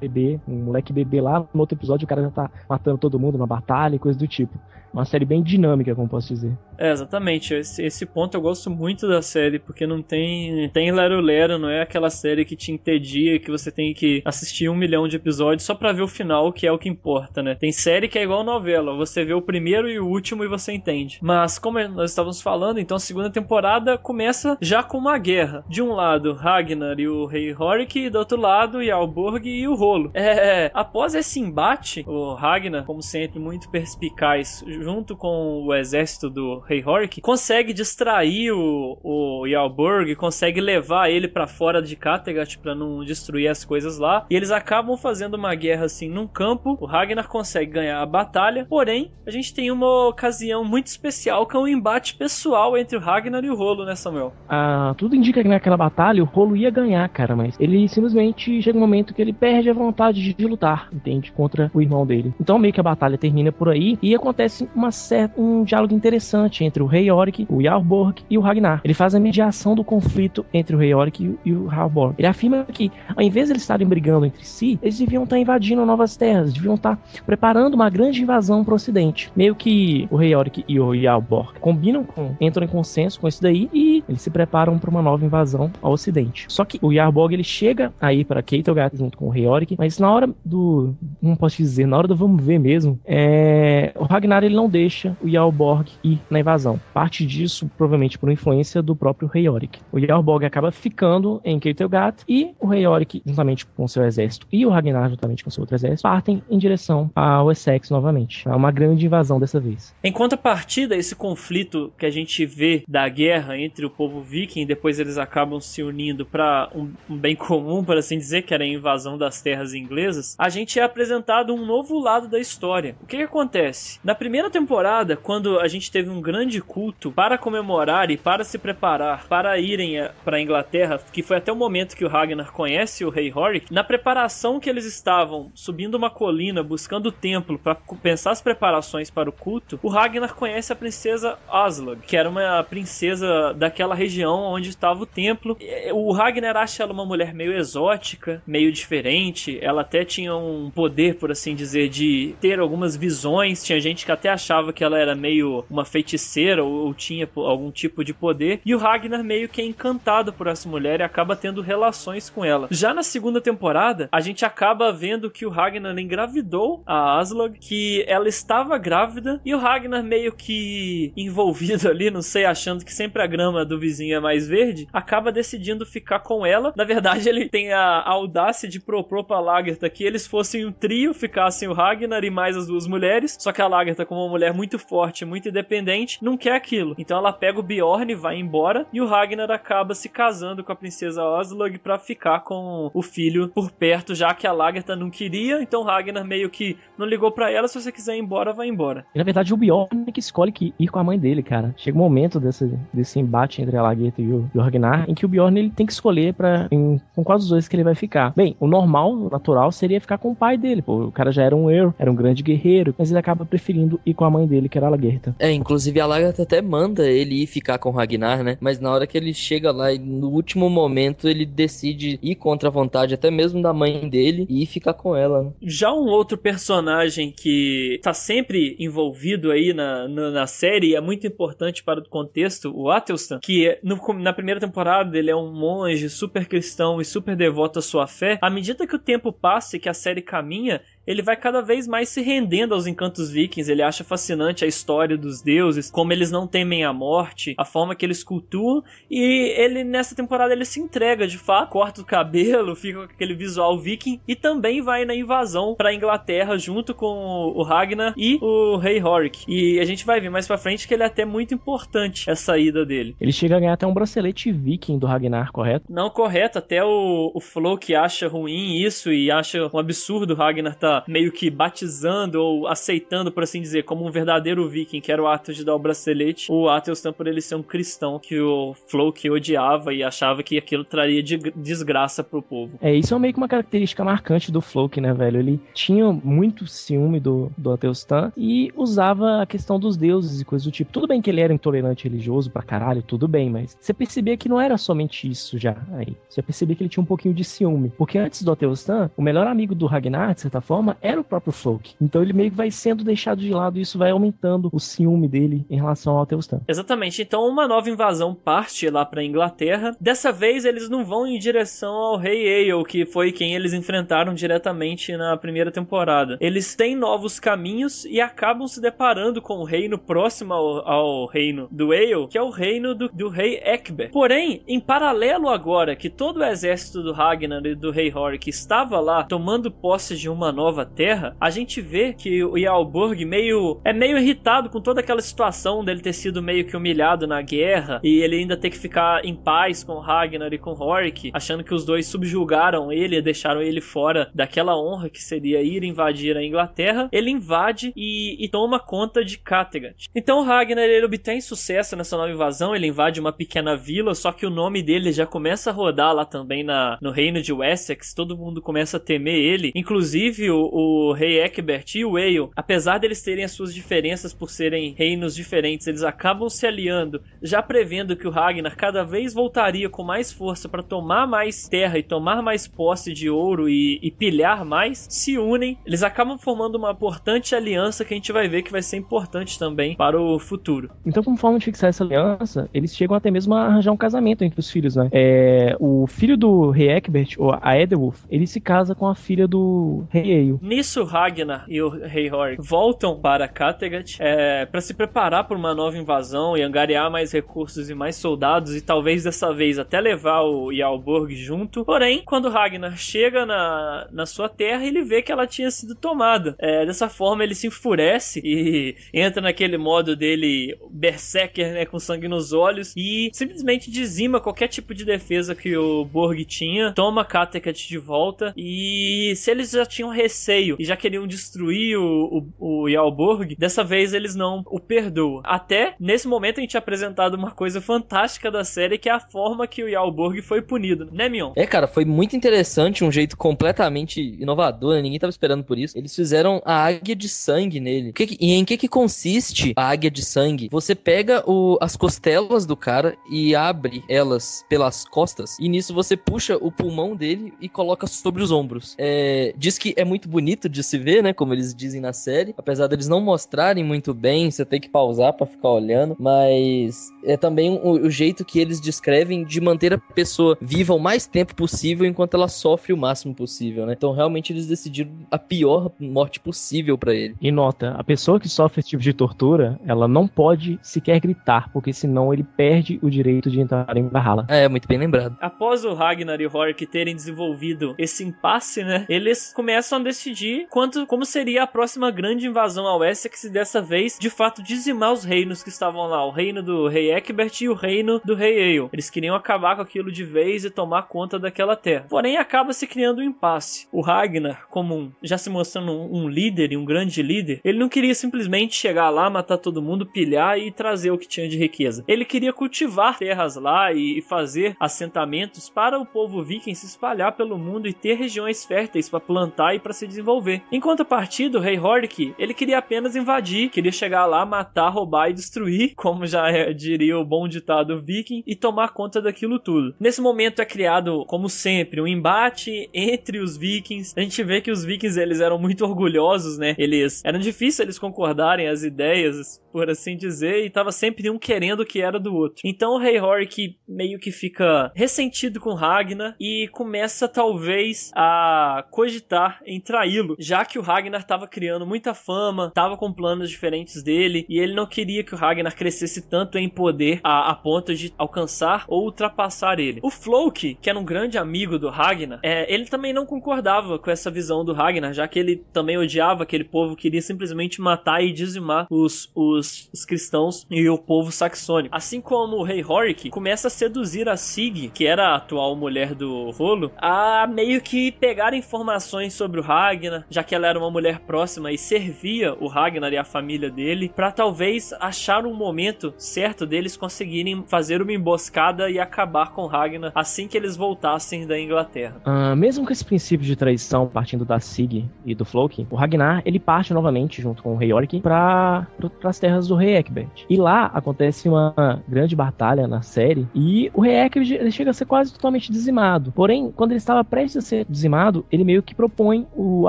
bebê, um moleque bebê lá, no outro episódio o cara já tá matando todo mundo na batalha e coisa do tipo. Uma série bem dinâmica, como posso dizer. É, exatamente. Esse, esse ponto eu gosto muito da série, porque não tem tem lero lero, não é aquela série que te entedia, que você tem que assistir um milhão de episódios só pra ver o final, que é o que importa, né? Tem série que é igual novela, você vê o primeiro e o último e você entende. Mas, como nós estávamos falando, então a segunda temporada começa já com uma guerra. De um lado, Ragnar e o rei Horik, e do outro lado, Jarlborg e o Rolo rolo. É, após esse embate, o Ragnar, como sempre, muito perspicaz, junto com o exército do Rei Horik, consegue distrair o, o Jarlborg, consegue levar ele para fora de Kattegat para não destruir as coisas lá. E eles acabam fazendo uma guerra assim num campo. O Ragnar consegue ganhar a batalha, porém, a gente tem uma ocasião muito especial que é um embate pessoal entre o Ragnar e o Rolo, né, Samuel? Ah, tudo indica que naquela batalha o Rolo ia ganhar, cara, mas ele simplesmente chega um momento que ele perde a vontade de lutar, entende? Contra o irmão dele. Então meio que a batalha termina por aí e acontece uma certa, um diálogo interessante entre o Rei Yorick, o Jarlborg e o Ragnar. Ele faz a mediação do conflito entre o Rei Yorick e o Jarlborg. Ele afirma que, ao invés de eles estarem brigando entre si, eles deviam estar invadindo novas terras, deviam estar preparando uma grande invasão para o ocidente. Meio que o Rei Yorick e o Jarlborg combinam com, entram em consenso com isso daí e eles se preparam para uma nova invasão ao ocidente. Só que o Jarlborg ele chega aí para Keitelgat junto com o Rei Yorick, mas na hora do, não posso dizer, na hora do vamos ver mesmo, é, o Ragnar ele não deixa o Jarlborg ir na invasão. Parte disso provavelmente por influência do próprio Rei Yorick. O Jarlborg acaba ficando em Keitelgat e o Rei Yorick, juntamente com seu exército, e o Ragnar, juntamente com seu outro exército, partem em direção ao Essex novamente. É uma grande invasão dessa vez. Em contrapartida, esse conflito que a gente vê da guerra entre o povo viking, depois eles acabam se unindo para um, um, bem comum, por assim dizer, que era a invasão das terras inglesas, a gente é apresentado um novo lado da história. O que, que acontece? Na primeira temporada, quando a gente teve um grande culto para comemorar e para se preparar para irem eh, para a Inglaterra, que foi até o momento que o Ragnar conhece o rei Horik, na preparação que eles estavam subindo uma colina, buscando o templo para pensar as preparações para o culto, o Ragnar conhece a princesa Aslog, que era uma princesa daquela região onde estava o templo. O Ragnar acha ela uma mulher meio exótica, meio diferente. Ela até tinha um poder, por assim dizer, de ter algumas visões. Tinha gente que até achava que ela era meio uma feiticeira ou, ou tinha algum tipo de poder. E o Ragnar meio que é encantado por essa mulher e acaba tendo relações com ela. Já na segunda temporada, a gente acaba vendo que o Ragnar engravidou a Aslog, que ela estava grávida e o Ragnar meio que envolvido ali, não sei, achando que sempre a grama do vizinho é mais verde, acaba decidindo ficar com ela. Na verdade, ele tem a audácia de propor pra Lagertha que eles fossem um trio, ficassem o Ragnar e mais as duas mulheres. Só que a Lagertha, como uma mulher muito forte, muito independente, não quer aquilo. Então ela pega o Bjorn e vai embora e o Ragnar acaba se casando com a princesa Oslog para ficar com o filho por perto, já que a Lagertha não queria. Então Ragnar meio que não ligou para ela, se você quiser ir embora, vai embora. E, na verdade, o Bjorn que escolhe que ir com a mãe dele, cara. Chega um momento desse, desse embate entre a Lagertha e o, e o Ragnar, em que o Bjorn ele tem que escolher para com quais dos dois que ele vai ficar. Bem, o normal, natural, seria ficar com o pai dele. Pô, o cara já era um Earl, era um grande guerreiro, mas ele acaba preferindo ir com a mãe dele, que era a Lagertha. É, inclusive a Lagertha até manda ele ir ficar com o Ragnar, né? Mas na hora que ele chega lá e no último momento ele decide ir contra a vontade até mesmo da mãe dele e ficar com ela. Né? Já um outro personagem que tá sempre envolvido aí na, na, na série e é muito importante para o contexto, o Atelstan, que no, na primeira temporada ele é um monge super cristão e super devoto à sua fé. À medida que o tempo passa e que a série caminha, ele vai cada vez mais se rendendo aos encantos vikings. Ele acha fascinante a história dos deuses, como eles não temem a morte, a forma que eles cultuam. E ele, nessa temporada, ele se entrega de fato, corta o cabelo, (laughs) fica com aquele visual viking e também vai na invasão pra Inglaterra junto com o Ragnar e o Rei Horik. E a gente vai ver mais pra frente que ele é até muito importante essa ida dele. Ele chega a ganhar até um bracelete viking do Ragnar, correto? Não, correto. Até o, o Flo que acha ruim isso e acha um absurdo o Ragnar tá meio que batizando ou aceitando, por assim dizer, como um verdadeiro viking, que era o ato de dar o bracelete, o Athelstan por ele ser um cristão que o Floki odiava e achava que aquilo traria de desgraça pro povo. É, isso é meio que uma característica marcante do Floki, né, velho? Ele tinha muito ciúme do, do Athelstan e usava a questão dos deuses e coisas do tipo. Tudo bem que ele era intolerante religioso pra caralho, tudo bem, mas você percebia que não era somente isso já aí. Você percebia que ele tinha um pouquinho de ciúme. Porque antes do Athelstan, o melhor amigo do Ragnar, de certa forma, era o próprio Floki. Então ele meio que vai sendo deixado de lado e isso vai aumentando o ciúme dele em relação ao Teustan. Exatamente. Então uma nova invasão parte lá pra Inglaterra. Dessa vez eles não vão em direção ao Rei Ale, que foi quem eles enfrentaram diretamente na primeira temporada. Eles têm novos caminhos e acabam se deparando com o reino próximo ao, ao reino do Ale, que é o reino do, do rei Ekber. Porém, em paralelo agora que todo o exército do Ragnar e do rei Horik estava lá tomando posse de uma nova terra, a gente vê que o Yalburg meio é meio irritado com toda aquela situação dele ter sido meio que humilhado na guerra e ele ainda ter que ficar em paz com Ragnar e com Horik, achando que os dois subjugaram ele e deixaram ele fora daquela honra que seria ir invadir a Inglaterra. Ele invade e, e toma conta de Kattegat. Então Ragnar ele obtém sucesso nessa nova invasão, ele invade uma pequena vila, só que o nome dele já começa a rodar lá também na, no reino de Wessex, todo mundo começa a temer ele, inclusive o, o rei Eckbert e o Wale, apesar deles terem as suas diferenças por serem reinos diferentes, eles acabam se aliando, já prevendo que o Ragnar cada vez voltaria com mais força para tomar mais terra e tomar mais posse de ouro e, e pilhar mais, se unem, eles acabam formando uma importante aliança que a gente vai ver que vai ser importante também para o futuro. Então, como forma de fixar essa aliança, eles chegam até mesmo a arranjar um casamento entre os filhos, né? É, o filho do rei Eckbert, ou a Edelwulf, ele se casa com a filha do rei Eil. Nisso, Ragnar e o rei voltam para Kattegat é, para se preparar para uma nova invasão e angariar mais recursos e mais soldados e talvez dessa vez até levar o Yalborg junto. Porém, quando Ragnar chega na, na sua terra, ele vê que ela tinha sido tomada. É, dessa forma, ele se enfurece e (laughs) entra naquele modo dele berserker, né, com sangue nos olhos e simplesmente dizima qualquer tipo de defesa que o Borg tinha, toma Kattegat de volta e se eles já tinham receio e já queriam destruir o, o, o Yalborg, dessa vez eles não o perdoam. Até nesse momento a gente é apresentado uma coisa fantástica da série que é a forma que o Yalborg foi punido, né, Mion? É, cara, foi muito interessante, um jeito completamente inovador, né? ninguém tava esperando por isso. Eles fizeram a águia de sangue nele. Que que, e em que que consiste a águia de sangue? Você pega o, as costelas do cara e abre elas pelas costas, e nisso você puxa o pulmão dele e coloca sobre os ombros. É, diz que é muito bonito de se ver, né? Como eles dizem na série. Apesar deles não mostrarem muito bem, você tem que pausar para ficar olhando. Mas é também o, o, jeito que eles descrevem de manter a pessoa viva o mais tempo possível enquanto ela sofre o máximo possível, né? Então realmente eles decidiram a pior morte possível para ele. E nota, a pessoa que sofre esse tipo de tortura, ela não pode sequer gritar, porque senão ele perde o direito de entrar em Valhalla. É, muito bem lembrado. Após o Ragnar e o Horik terem desenvolvido esse impasse, né? Eles começam a decidir quanto, como seria a próxima grande invasão ao Essex e dessa vez, de fato, dizimar os reinos que estavam lá. O reino do rei Eckbert e o reino do rei Ale. Eles queriam acabar com aquilo de vez e tomar conta daquela terra. Porém, acaba se criando um impasse. O Ragnar, como um, já se mostrando um, um líder e um grande líder, ele não queria simplesmente chegar lá, matar todo mundo, pilhar e trazer o que tinha de riqueza. Ele queria cultivar terras lá e, e fazer assentamentos para o povo viking se espalhar pelo mundo e ter regiões férteis para plantar e para se desenvolver. Em contrapartida, o rei Hordik, ele queria apenas invadir, queria chegar lá, matar, roubar e destruir, (laughs) como já é, diria o bom ditado viking, e tomar conta daquilo tudo. Nesse momento é criado, como sempre, um embate entre os vikings. A gente vê que os vikings eles eram muito orgulhosos, né? Eles eram difíceis eles concordarem as ideias, por assim dizer, e tava sempre um querendo o que era do outro. Então o rei Horik meio que fica ressentido com Ragnar e começa talvez a cogitar em traí-lo, já que o Ragnar estava criando muita fama, estava com planos diferentes dele e ele não queria que o Ragnar crescesse tanto em poder a, a ponto de alcançar ou ultrapassar ele. O Floki, que era um grande amigo do Ragnar, é, ele também não concordava com essa visão do Ragnar, já que ele também odiava aquele povo, queria simplesmente matar e dizimar os, os, os cristãos e o povo saxônico. Assim como o rei Horik começa a seduzir a Sig, que era a atual mulher do Rolo, a meio que pegar informações sobre o Ragnar, já que ela era uma mulher próxima e servia o Ragnar e a família dele, para talvez achar um momento certo deles conseguirem fazer uma emboscada e acabar com Ragnar assim que eles voltassem da Inglaterra. Uh, mesmo com esse princípio de traição partindo da Sig e do Floki, o Ragnar ele parte novamente junto com o rei Orc para as terras do rei Eckbert. E lá acontece uma grande batalha na série e o rei Eckbert chega a ser quase totalmente dizimado. Porém, quando ele estava prestes a ser dizimado, ele meio que propõe o o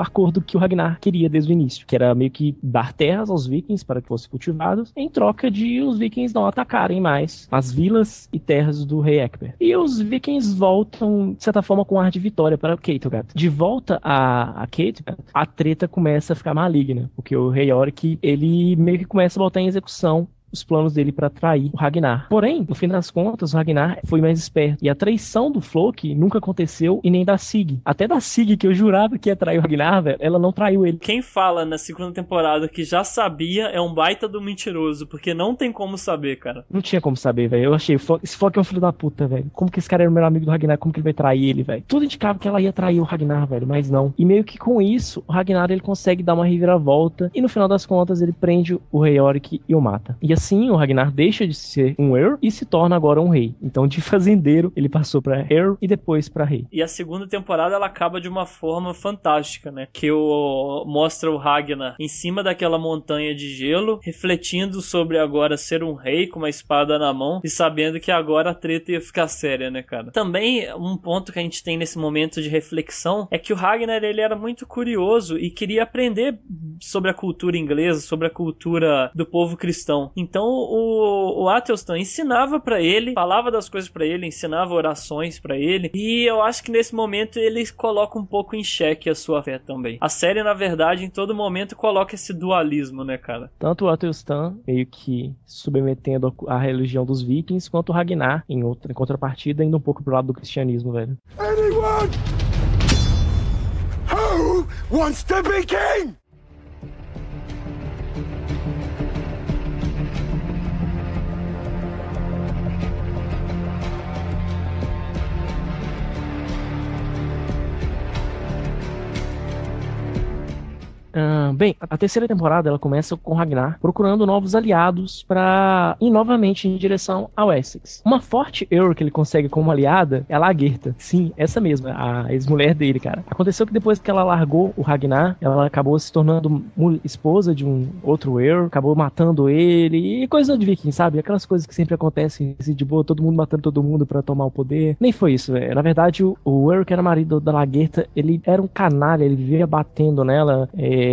acordo que o Ragnar queria desde o início, que era meio que dar terras aos vikings para que fossem cultivados, em troca de os vikings não atacarem mais as vilas e terras do rei Egbert. E os vikings voltam, de certa forma, com ar de vitória para Kattegat. De volta a, a a treta começa a ficar maligna, porque o rei Oric, ele meio que começa a botar em execução os planos dele para trair o Ragnar. Porém, no fim das contas, o Ragnar foi mais esperto. E a traição do Floki nunca aconteceu e nem da Sig. Até da Sig, que eu jurava que ia trair o Ragnar, velho, ela não traiu ele. Quem fala na segunda temporada que já sabia é um baita do mentiroso, porque não tem como saber, cara. Não tinha como saber, velho. Eu achei, esse Floki é um filho da puta, velho. Como que esse cara era o melhor amigo do Ragnar? Como que ele vai trair ele, velho? Tudo indicava que ela ia trair o Ragnar, velho, mas não. E meio que com isso, o Ragnar ele consegue dar uma reviravolta e no final das contas ele prende o rei Oric e o mata. E assim, o Ragnar deixa de ser um Earl e se torna agora um rei. Então, de (laughs) fazendeiro, ele passou para Earl e depois para rei. E a segunda temporada ela acaba de uma forma fantástica, né? Que o, mostra o Ragnar em cima daquela montanha de gelo, refletindo sobre agora ser um rei com uma espada na mão e sabendo que agora a treta ia ficar séria, né, cara? Também um ponto que a gente tem nesse momento de reflexão é que o Ragnar ele era muito curioso e queria aprender sobre a cultura inglesa, sobre a cultura do povo cristão. Então o, o Atelstan ensinava para ele, falava das coisas para ele, ensinava orações para ele. E eu acho que nesse momento ele coloca um pouco em xeque a sua fé também. A série, na verdade, em todo momento coloca esse dualismo, né, cara? Tanto o Atelstan meio que submetendo a religião dos vikings, quanto o Ragnar, em, outra, em contrapartida, indo um pouco pro lado do cristianismo, velho. Anyone who wants to be king? Uh, bem, a terceira temporada ela começa com Ragnar procurando novos aliados para ir novamente em direção ao Essex. Uma forte Earl que ele consegue como aliada é a Lagertha. Sim, essa mesma, a ex-mulher dele, cara. Aconteceu que depois que ela largou o Ragnar, ela acabou se tornando esposa de um outro Earl, acabou matando ele e coisa de viking, sabe? Aquelas coisas que sempre acontecem assim, de boa, todo mundo matando todo mundo para tomar o poder. Nem foi isso, velho. Na verdade, o, o Earl que era marido da Lagertha, ele era um canalha, ele vivia batendo nela. É,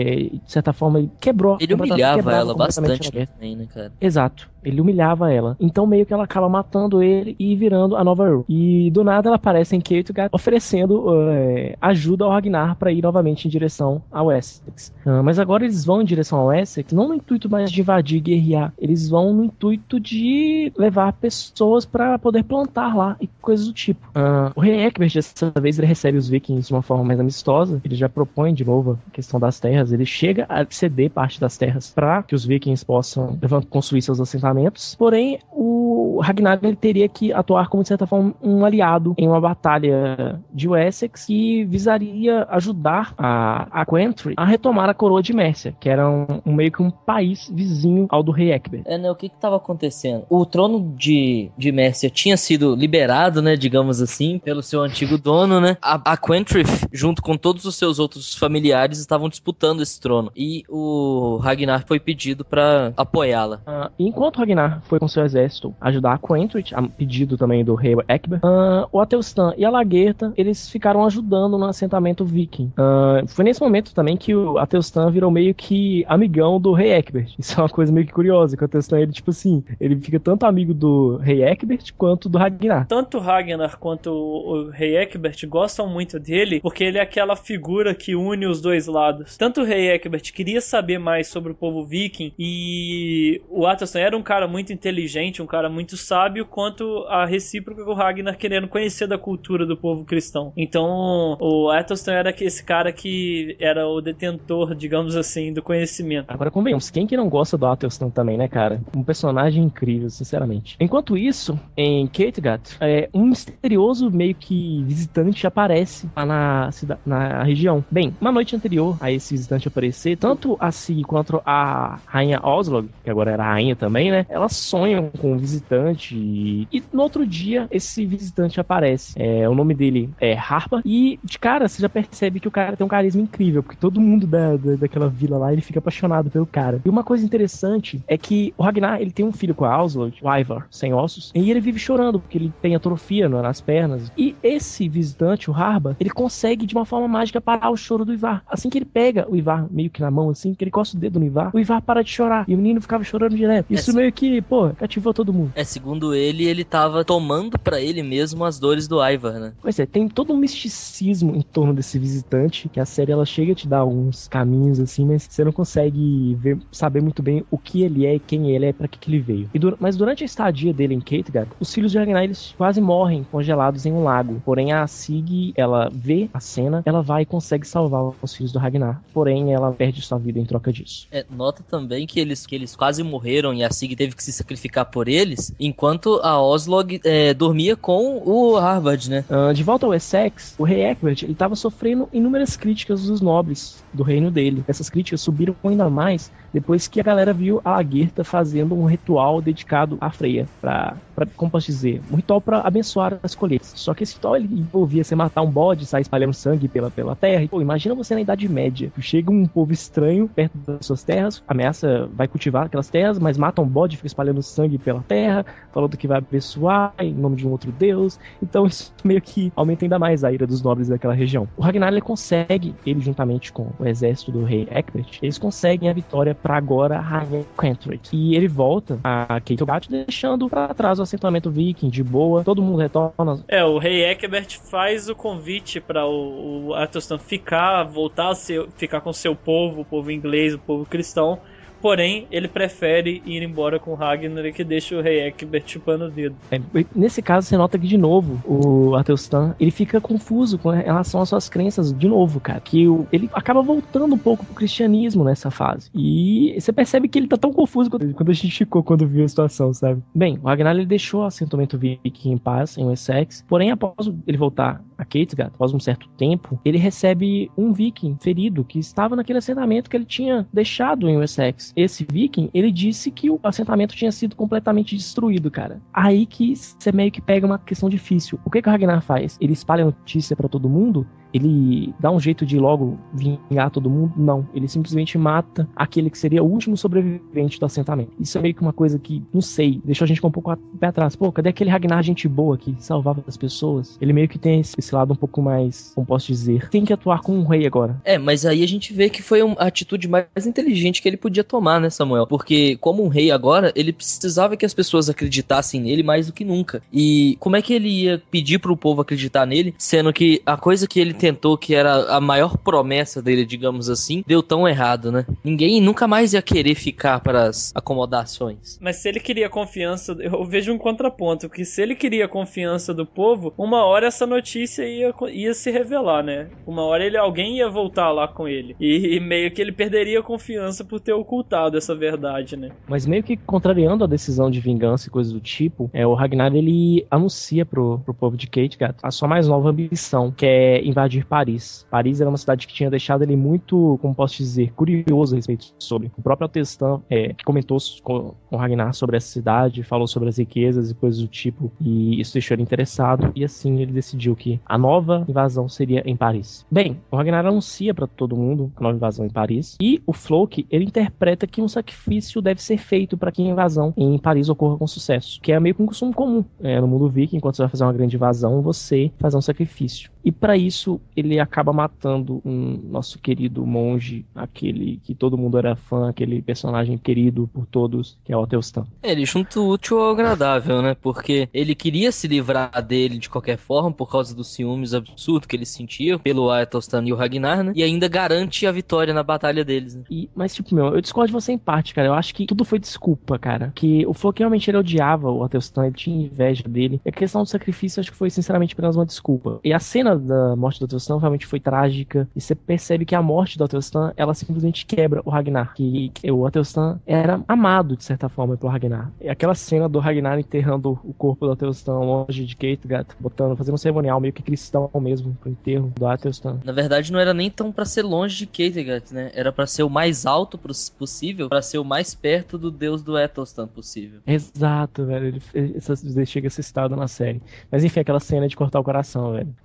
de certa forma, ele quebrou. Ele humilhava ela bastante também, né, cara? Exato. Ele humilhava ela. Então meio que ela acaba matando ele e virando a nova Earl. E do nada ela aparece em Kattegat oferecendo uh, ajuda ao Ragnar para ir novamente em direção ao Essex. Uh, mas agora eles vão em direção ao Essex não no intuito mais de invadir e guerrear. Eles vão no intuito de levar pessoas para poder plantar lá e coisas do tipo. Uh, o rei Egbert dessa vez ele recebe os vikings de uma forma mais amistosa. Ele já propõe de novo a questão das terras. Ele chega a ceder parte das terras para que os vikings possam construir seus assentamentos porém o Ragnar ele teria que atuar como, de certa forma, um aliado em uma batalha de Wessex que visaria ajudar a, a Quentry a retomar a coroa de Mércia, que era um, um, meio que um país vizinho ao do rei Egbert. É, né, o que estava acontecendo? O trono de, de Mércia tinha sido liberado, né, digamos assim, pelo seu antigo dono, né? A, a Quentry, junto com todos os seus outros familiares, estavam disputando esse trono. E o Ragnar foi pedido para apoiá-la. Uh, enquanto Ragnar foi com seu exército ajudar a Quentrit, a pedido também do rei Egbert, uh, o Atelstan e a Lagertha, eles ficaram ajudando no assentamento viking. Uh, foi nesse momento também que o Atelstan virou meio que amigão do rei Egbert. (laughs) Isso é uma coisa meio que curiosa, que o Atelstan, ele, tipo assim, ele fica tanto amigo do rei Egbert quanto do Ragnar. Tanto Ragnar quanto o, o rei Egbert gostam muito dele, porque ele é aquela figura que une os dois lados. Tanto o rei Egbert queria saber mais sobre o povo viking e o Atelstan era um cara muito inteligente, um cara muito sábio, quanto a recíproca com o Ragnar querendo conhecer da cultura do povo cristão. Então, o Athelstan era esse cara que era o detentor, digamos assim, do conhecimento. Agora, convenhamos, quem que não gosta do Athelstan também, né, cara? Um personagem incrível, sinceramente. Enquanto isso, em Kattegat, é, um misterioso meio que visitante aparece lá na, na região. Bem, uma noite anterior a esse visitante aparecer, tanto a quanto a rainha Oslog, que agora era rainha também, né? Elas sonham com um visitante e, e no outro dia esse visitante aparece. É, o nome dele é Harpa e de cara você já percebe que o cara tem um carisma incrível, porque todo mundo da, da, daquela vila lá ele fica apaixonado pelo cara. E uma coisa interessante é que o Ragnar ele tem um filho com a Auslög, o Ivar, sem ossos, e ele vive chorando porque ele tem atrofia nas pernas. E esse visitante, o Harba, ele consegue de uma forma mágica parar o choro do Ivar. Assim que ele pega o Ivar meio que na mão, assim, que ele costa o dedo no Ivar, o Ivar para de chorar. E o menino ficava chorando direto. Isso é, meio que, pô, cativou todo mundo. É, segundo ele, ele tava tomando para ele mesmo as dores do Ivar, né? Pois é, tem todo um misticismo em torno desse visitante, que a série ela chega a te dar alguns caminhos assim, mas você não consegue ver, saber muito bem o que ele é e quem ele é, para que, que ele veio. E, mas durante a estadia dele em Kattegat, os filhos de Ragnar eles quase morrem congelados em um lago. Porém, a Sig, ela vê a cena, ela vai e consegue salvar os filhos do Ragnar. Porém, ela perde sua vida em troca disso. É, nota também que eles, que eles quase morreram e a Sig teve que se sacrificar por eles, enquanto a Oslog é, dormia com o Harvard, né? Uh, de volta ao Essex, o rei Egbert ele estava sofrendo inúmeras críticas dos nobres do reino dele. Essas críticas subiram ainda mais depois que a galera viu a Aguirta fazendo um ritual dedicado à Freia, para como posso dizer, um ritual para abençoar as colheitas. Só que esse ritual ele envolvia você matar um bode, sair espalhando sangue pela, pela terra. Pô, imagina você na Idade Média. Chega um povo estranho perto das suas terras, ameaça, vai cultivar aquelas terras, mas mata um bode, fica espalhando sangue pela terra, falando que vai abençoar em nome de um outro deus. Então isso (laughs) meio que aumenta ainda mais a ira dos nobres daquela região. O Ragnar ele consegue, ele juntamente com o exército do rei Egbert, eles conseguem a vitória para agora Rainha Cantred. E ele volta a Keitogat deixando para trás o assentamento viking de boa, todo mundo retorna. É, o rei Egbert faz o convite para o, o Athelstan ficar, voltar a ser, ficar com seu povo, o povo inglês, o povo cristão, Porém, ele prefere ir embora com Ragnar e que deixa o rei Egbert chupando o dedo. É, nesse caso, você nota que, de novo, o Athelstan, ele fica confuso com relação às suas crenças, de novo, cara. Que o, ele acaba voltando um pouco pro cristianismo nessa fase. E você percebe que ele tá tão confuso quando, quando a gente ficou quando viu a situação, sabe? Bem, o Ragnar, ele deixou o assentamento viking em paz, em Wessex. Porém, após ele voltar a Kattegat, após um certo tempo, ele recebe um viking ferido que estava naquele assentamento que ele tinha deixado em Wessex. Esse viking, ele disse que o assentamento tinha sido completamente destruído, cara. Aí que você meio que pega uma questão difícil. O que, que o Ragnar faz? Ele espalha notícia para todo mundo ele dá um jeito de logo vingar todo mundo? Não. Ele simplesmente mata aquele que seria o último sobrevivente do assentamento. Isso é meio que uma coisa que, não sei, deixou a gente com um pouco pé atrás. Pô, cadê aquele Ragnar gente boa que salvava as pessoas? Ele meio que tem esse lado um pouco mais, como posso dizer, tem que atuar como um rei agora. É, mas aí a gente vê que foi a atitude mais inteligente que ele podia tomar, né, Samuel? Porque, como um rei agora, ele precisava que as pessoas acreditassem nele mais do que nunca. E como é que ele ia pedir pro povo acreditar nele, sendo que a coisa que ele tentou, que era a maior promessa dele, digamos assim, deu tão errado, né? Ninguém nunca mais ia querer ficar para as acomodações. Mas se ele queria confiança, eu vejo um contraponto, que se ele queria confiança do povo, uma hora essa notícia ia, ia se revelar, né? Uma hora ele, alguém ia voltar lá com ele. E, e meio que ele perderia confiança por ter ocultado essa verdade, né? Mas meio que contrariando a decisão de vingança e coisas do tipo, é, o Ragnar ele anuncia pro, pro povo de Kattegat a sua mais nova ambição, que é invadir invadir Paris. Paris era uma cidade que tinha deixado ele muito, como posso dizer, curioso a respeito sobre. O próprio Altestan, é, comentou com, com Ragnar sobre essa cidade, falou sobre as riquezas e coisas do tipo, e isso deixou ele interessado, e assim ele decidiu que a nova invasão seria em Paris. Bem, o Ragnar anuncia para todo mundo a nova invasão em Paris, e o Floki, ele interpreta que um sacrifício deve ser feito para que a invasão em Paris ocorra com sucesso, que é meio que um costume comum é, no mundo viking, enquanto você vai fazer uma grande invasão, você faz um sacrifício. E para isso ele acaba matando um nosso querido monge, aquele que todo mundo era fã, aquele personagem querido por todos, que é o Ateustan. É, ele junta o útil ao agradável, né? Porque ele queria se livrar dele de qualquer forma por causa dos ciúmes absurdos que ele sentia pelo Aetelstan e o Ragnar, né? E ainda garante a vitória na batalha deles, né? E, mas, tipo, meu, eu discordo de você em parte, cara. Eu acho que tudo foi desculpa, cara. Que o Floki realmente ele odiava o Ateustan, ele tinha inveja dele. E a questão do sacrifício acho que foi sinceramente apenas uma desculpa. E a cena da morte do Atelstan realmente foi trágica. E você percebe que a morte do Atelstan, ela simplesmente quebra o Ragnar. Que, que o Atelstan era amado, de certa forma, pelo Ragnar. E aquela cena do Ragnar enterrando o corpo do Atelstan longe de Kattegat, botando, fazendo um cerimonial meio que cristão mesmo pro enterro do Atelstan. Na verdade, não era nem tão para ser longe de Kattegat, né? Era para ser o mais alto possível, para ser o mais perto do deus do Atelstan possível. Exato, velho. Ele, ele, ele chega a ser citado na série. Mas enfim, aquela cena de cortar o coração, velho.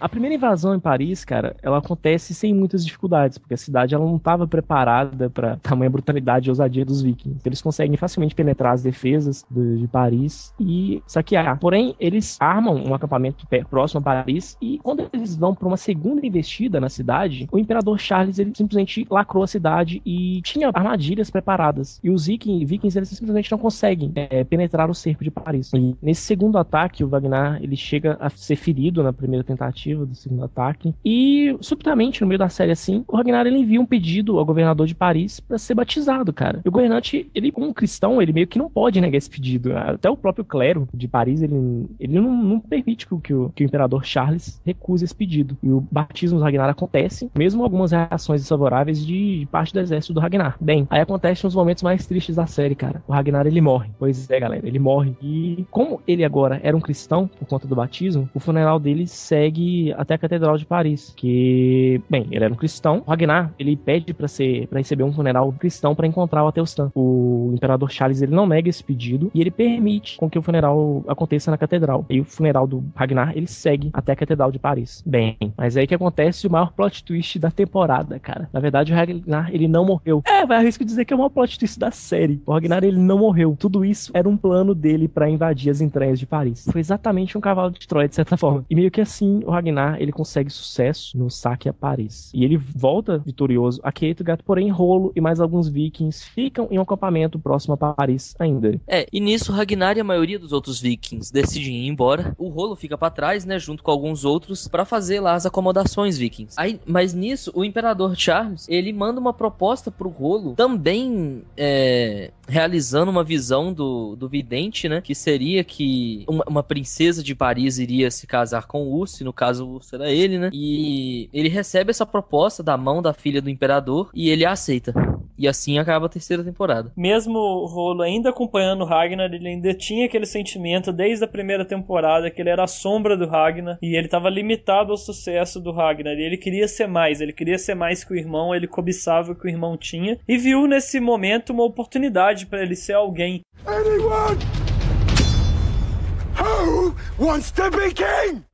A primeira invasão em Paris, cara, ela acontece sem muitas dificuldades, porque a cidade ela não estava preparada para tamanha brutalidade e ousadia dos vikings. Eles conseguem facilmente penetrar as defesas de, de Paris e saquear. Porém, eles armam um acampamento próximo a Paris e quando eles vão para uma segunda investida na cidade, o imperador Charles ele simplesmente lacrou a cidade e tinha armadilhas preparadas. E os vikings, vikings eles simplesmente não conseguem é, penetrar o cerco de Paris. E nesse segundo ataque, o Wagner ele chega a ser ferido na primeira tentativa tentativa do segundo ataque. E, subitamente, no meio da série assim, o Ragnar ele envia um pedido ao governador de Paris para ser batizado, cara. E o governante, ele, como um cristão, ele meio que não pode negar esse pedido. Até o próprio clero de Paris, ele, ele não, não permite que, o, que o imperador Charles recuse esse pedido. E o batismo do Ragnar acontece, mesmo algumas reações desfavoráveis de, de parte do exército do Ragnar. Bem, aí acontece nos momentos mais tristes da série, cara. O Ragnar, ele morre. Pois é, galera, ele morre. E como ele agora era um cristão, por conta do batismo, o funeral dele segue até a Catedral de Paris, que, bem, ele era um cristão. Ragnar, ele pede para ser para receber um funeral cristão para encontrar o Atelstan. O imperador Charles, ele não nega esse pedido e ele permite com que o funeral aconteça na catedral. E o funeral do Ragnar, ele segue até a Catedral de Paris. Bem, mas é aí que acontece o maior plot twist da temporada, cara. Na verdade, o Ragnar, ele não morreu. É, vai arrisco dizer que é o maior plot twist da série. O Ragnar, ele não morreu. Tudo isso era um plano dele para invadir as entranhas de Paris. Foi exatamente um cavalo de Troia, de certa forma. E meio que assim, o Ragnar ele consegue sucesso no saque a Paris. E ele volta vitorioso a Kattegat, porém Rolo e mais alguns vikings ficam em um acampamento próximo a Paris ainda. É, e nisso Ragnar e a maioria dos outros vikings decidem ir embora. O Rolo fica para trás, né, junto com alguns outros, para fazer lá as acomodações vikings. Aí, mas nisso, o imperador Charles, ele manda uma proposta pro Rolo, também é, realizando uma visão do, do vidente, né, que seria que uma, uma princesa de Paris iria se casar com o Urso, no caso era ele, né? E ele recebe essa proposta da mão da filha do imperador e ele a aceita. E assim acaba a terceira temporada. Mesmo o Rolo ainda acompanhando o Ragnar, ele ainda tinha aquele sentimento desde a primeira temporada que ele era a sombra do Ragnar e ele estava limitado ao sucesso do Ragnar. E ele queria ser mais, ele queria ser mais que o irmão, ele cobiçava o que o irmão tinha e viu nesse momento uma oportunidade para ele ser alguém. Anyone who wants to be king?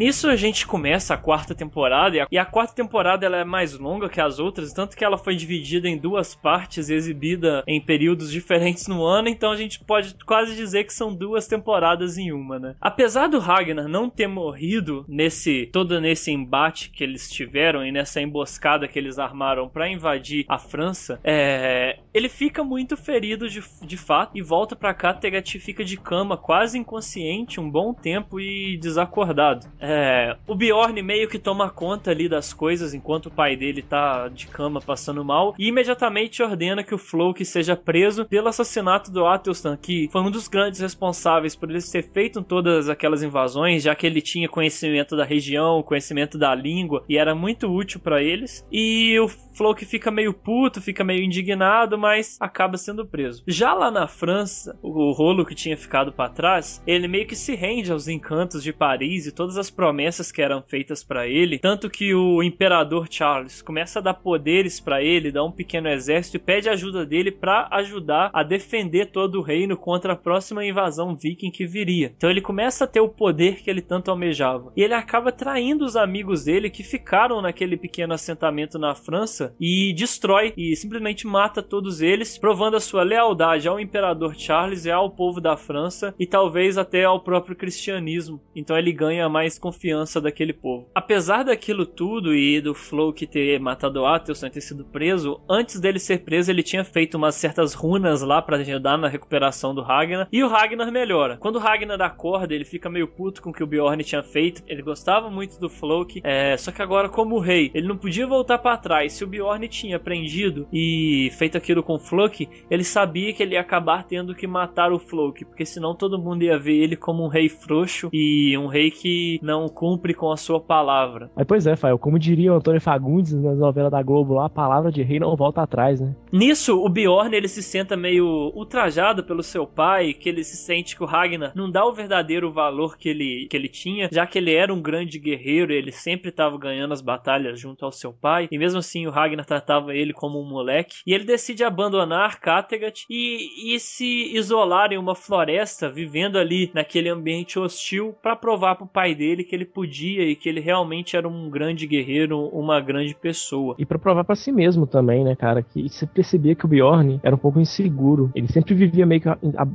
Nisso a gente começa a quarta temporada, e a, e a, quarta temporada ela é mais longa que as outras, tanto que ela foi dividida em duas partes e exibida em períodos diferentes no ano, então a gente pode quase dizer que são duas temporadas em uma, né? Apesar do Ragnar não ter morrido nesse todo nesse embate que eles tiveram e nessa emboscada que eles armaram para invadir a França, é, ele fica muito ferido de, de fato e volta para cá, Tegati fica de cama, quase inconsciente, um bom tempo e desacordado. É, é, o Bjorn meio que toma conta ali das coisas enquanto o pai dele tá de cama passando mal e imediatamente ordena que o Floki seja preso pelo assassinato do Atelstan, que foi um dos grandes responsáveis por ele ter feito todas aquelas invasões, já que ele tinha conhecimento da região, conhecimento da língua e era muito útil para eles. E o Floki fica meio puto, fica meio indignado, mas acaba sendo preso. Já lá na França, o rolo que tinha ficado para trás, ele meio que se rende aos encantos de Paris e todas as promessas que eram feitas para ele, tanto que o imperador Charles começa a dar poderes para ele, dá um pequeno exército e pede ajuda dele para ajudar a defender todo o reino contra a próxima invasão viking que viria. Então ele começa a ter o poder que ele tanto almejava. E ele acaba traindo os amigos dele que ficaram naquele pequeno assentamento na França e destrói e simplesmente mata todos eles, provando a sua lealdade ao imperador Charles e ao povo da França e talvez até ao próprio cristianismo. Então ele ganha mais confiança daquele povo. Apesar daquilo tudo e do Floki ter matado Atheus e ter sido preso, antes dele ser preso, ele tinha feito umas certas runas lá para ajudar na recuperação do Ragnar. E o Ragnar melhora. Quando o Ragnar acorda, ele fica meio puto com o que o Bjorn tinha feito. Ele gostava muito do Floki, é, só que agora, como rei, ele não podia voltar para trás. Se o Bjorn tinha prendido e feito aquilo com o Floki, ele sabia que ele ia acabar tendo que matar o Floki, porque senão todo mundo ia ver ele como um rei frouxo e um rei que não cumpre com a sua palavra. Aí, pois é, Fael, como diria o Antônio Fagundes nas novelas da Globo lá, a palavra de rei não volta atrás, né? Nisso, o Bjorn ele se senta meio ultrajado pelo seu pai, que ele se sente que o Ragnar não dá o verdadeiro valor que ele, que ele tinha, já que ele era um grande guerreiro, ele sempre estava ganhando as batalhas junto ao seu pai, e mesmo assim o Ragnar tratava ele como um moleque, e ele decide abandonar Kattegat e, e se isolar em uma floresta, vivendo ali naquele ambiente hostil, para provar pro pai dele que ele podia e que ele realmente era um grande guerreiro, uma grande pessoa. E para provar para si mesmo também, né, cara, que você percebia que o Bjorn era um pouco inseguro. Ele sempre vivia meio que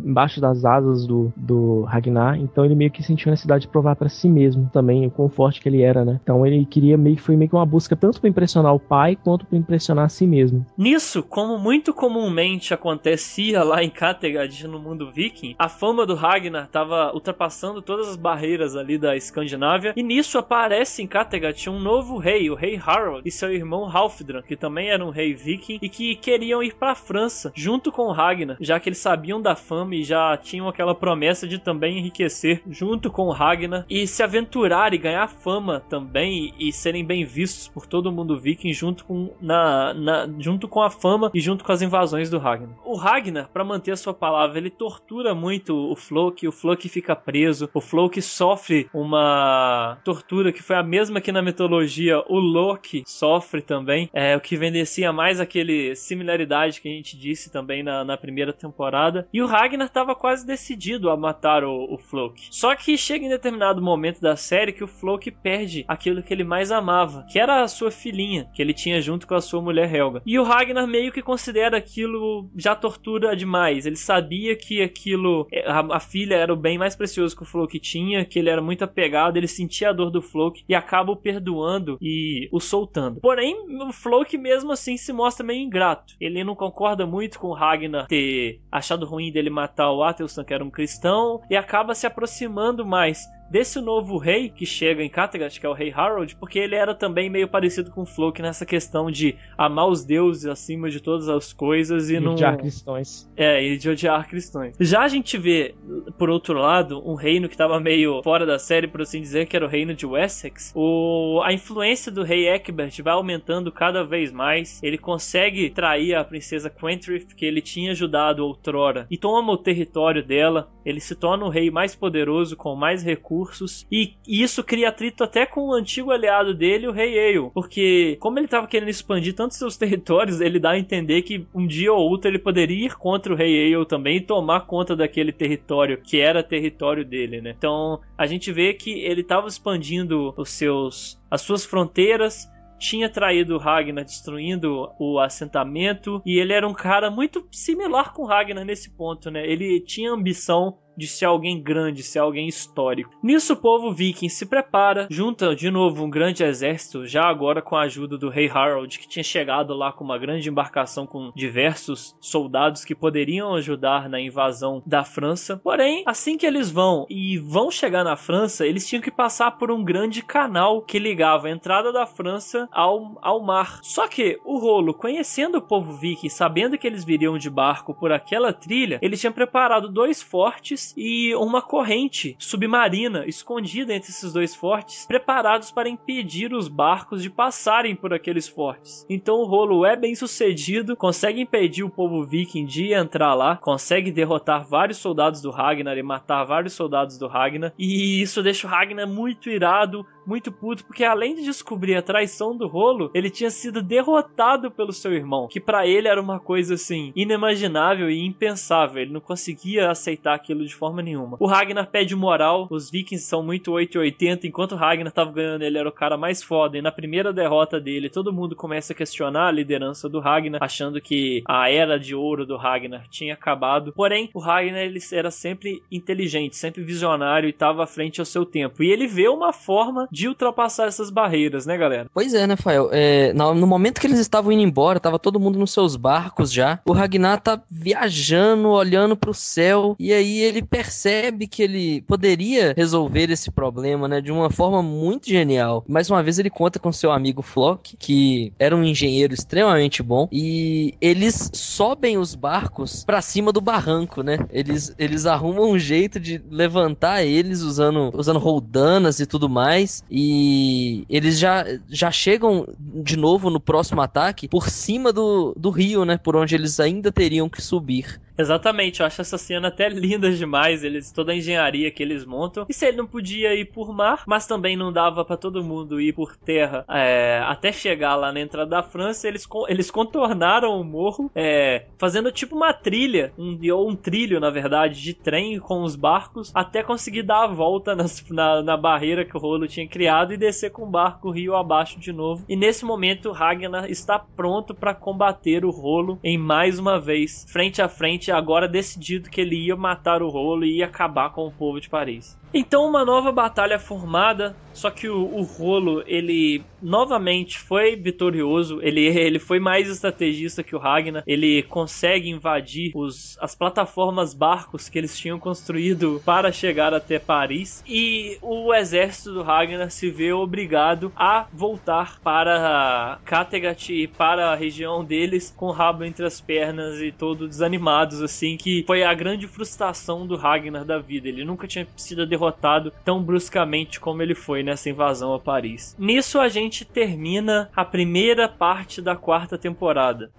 embaixo das asas do, do Ragnar, então ele meio que sentiu a necessidade de provar para si mesmo também o quão forte que ele era, né? Então ele queria meio que foi meio que uma busca tanto para impressionar o pai quanto para impressionar a si mesmo. Nisso, como muito comumente acontecia lá em Kattegat no mundo viking, a fama do Ragnar estava ultrapassando todas as barreiras ali da Escandinávia e nisso aparece em Kattegat um novo rei, o rei Harold e seu irmão Halfdan, que também era um rei viking e que queriam ir para a França junto com Ragnar, já que eles sabiam da fama e já tinham aquela promessa de também enriquecer junto com Ragnar e se aventurar e ganhar fama também e serem bem vistos por todo mundo viking junto com, na, na, junto com a fama e junto com as invasões do Ragnar. O Ragnar, para manter a sua palavra, ele tortura muito o Floki, o Floki fica preso, o Floki sofre uma tortura que foi a mesma que na mitologia o Loki sofre também, é o que vendecia mais aquele similaridade que a gente disse também na, na primeira temporada. E o Ragnar estava quase decidido a matar o, o Floki. Só que chega em determinado momento da série que o Floki perde aquilo que ele mais amava, que era a sua filhinha, que ele tinha junto com a sua mulher Helga. E o Ragnar meio que considera aquilo já tortura demais. Ele sabia que aquilo, a, a filha era o bem mais precioso que o Floki tinha, que ele era muito apegado, ele sentia a dor do Floki e acaba o perdoando e o soltando. Porém, o Floki mesmo assim se mostra meio ingrato. Ele não concorda muito com o Ragnar ter achado ruim dele matar o Atelson, que era um cristão, e acaba se aproximando mais desse novo rei que chega em Kattegat, que é o rei Harold, porque ele era também meio parecido com Floki nessa questão de amar os deuses acima de todas as coisas e, e não odiar cristãos. É, e de odiar cristãos. Já a gente vê, por outro lado, um reino que estava meio fora da série, por assim dizer, que era o reino de Wessex. O... A influência do rei Egbert vai aumentando cada vez mais. Ele consegue trair a princesa Quentrith, que ele tinha ajudado outrora, e toma o território dela. Ele se torna o rei mais poderoso, com mais recursos. E isso cria atrito até com o antigo aliado dele, o Rei Eil. Porque, como ele estava querendo expandir tantos seus (laughs) territórios, ele dá a entender que um dia ou outro ele poderia ir contra o Rei Eil também e tomar conta daquele território que era território dele, né? Então a gente vê que ele estava expandindo os seus, as suas fronteiras tinha traído Ragnar destruindo o assentamento e ele era um cara muito similar com Ragnar nesse ponto, né? Ele tinha ambição de ser alguém grande, ser alguém histórico. Nisso o povo viking se prepara, junta de novo um grande exército, já agora com a ajuda do rei Harold, que tinha chegado lá com uma grande embarcação com diversos soldados que poderiam ajudar na invasão da França. Porém, assim que eles vão e vão chegar na França, eles tinham que passar por um grande canal que ligava a entrada da França ao, ao mar. Só que o Rolo, conhecendo o povo viking, sabendo que eles viriam de barco por aquela trilha, ele tinha preparado dois fortes e uma corrente submarina escondida entre esses dois fortes, preparados para impedir os barcos de passarem por aqueles fortes. Então o rolo é bem sucedido, consegue impedir o povo viking de entrar lá, consegue derrotar vários soldados do Ragnar e matar vários soldados do Ragnar, e isso deixa o Ragnar muito irado, muito puto, porque além de descobrir a traição do rolo, ele tinha sido derrotado pelo seu irmão, que para ele era uma coisa assim inimaginável e impensável. Ele não conseguia aceitar aquilo de de forma nenhuma. O Ragnar pede moral, os vikings são muito 880, enquanto o Ragnar tava ganhando, ele era o cara mais foda, e na primeira derrota dele, todo mundo começa a questionar a liderança do Ragnar, achando que a era de ouro do Ragnar tinha acabado. Porém, o Ragnar ele era sempre inteligente, sempre visionário e estava à frente ao seu tempo. E ele vê uma forma de ultrapassar essas barreiras, né, galera? Pois é, né, Fael? É, no momento que eles estavam indo embora, tava todo mundo nos seus barcos já. O Ragnar tá viajando, olhando pro céu, e aí ele percebe que ele poderia resolver esse problema, né, de uma forma muito genial. Mais uma vez ele conta com seu amigo Flock, que era um engenheiro extremamente bom, e eles sobem os barcos para cima do barranco, né? Eles, eles arrumam um jeito de levantar eles usando, usando roldanas e tudo mais, e eles já, já chegam de novo no próximo ataque por cima do, do rio, né? Por onde eles ainda teriam que subir. Exatamente, eu acho essa cena até linda demais, eles toda a engenharia que eles montam. E se ele não podia ir por mar, mas também não dava para todo mundo ir por terra é, até chegar lá na entrada da França, eles, eles contornaram o morro, é, fazendo tipo uma trilha, um, ou um trilho, na verdade, de trem com os barcos, até conseguir dar a volta nas, na, na barreira que o rolo tinha criado e descer com o barco rio abaixo de novo. E nesse momento, Ragnar está pronto para combater o rolo em mais uma vez, frente a frente agora decidido que ele ia matar o rolo e ia acabar com o povo de Paris. Então uma nova batalha formada, só que o, o, Rolo, ele novamente foi vitorioso, ele, (laughs) ele foi mais estrategista que o Ragnar, ele consegue invadir os, as plataformas barcos que eles tinham construído para chegar até Paris, e o exército do Ragnar se vê obrigado a voltar para Kattegat e para a região deles com o rabo entre as pernas e todos desanimados, assim, que foi a grande frustração do Ragnar da vida, ele nunca tinha sido derrotado tão bruscamente como ele foi nessa invasão a Paris. Nisso a gente termina a primeira parte da quarta temporada.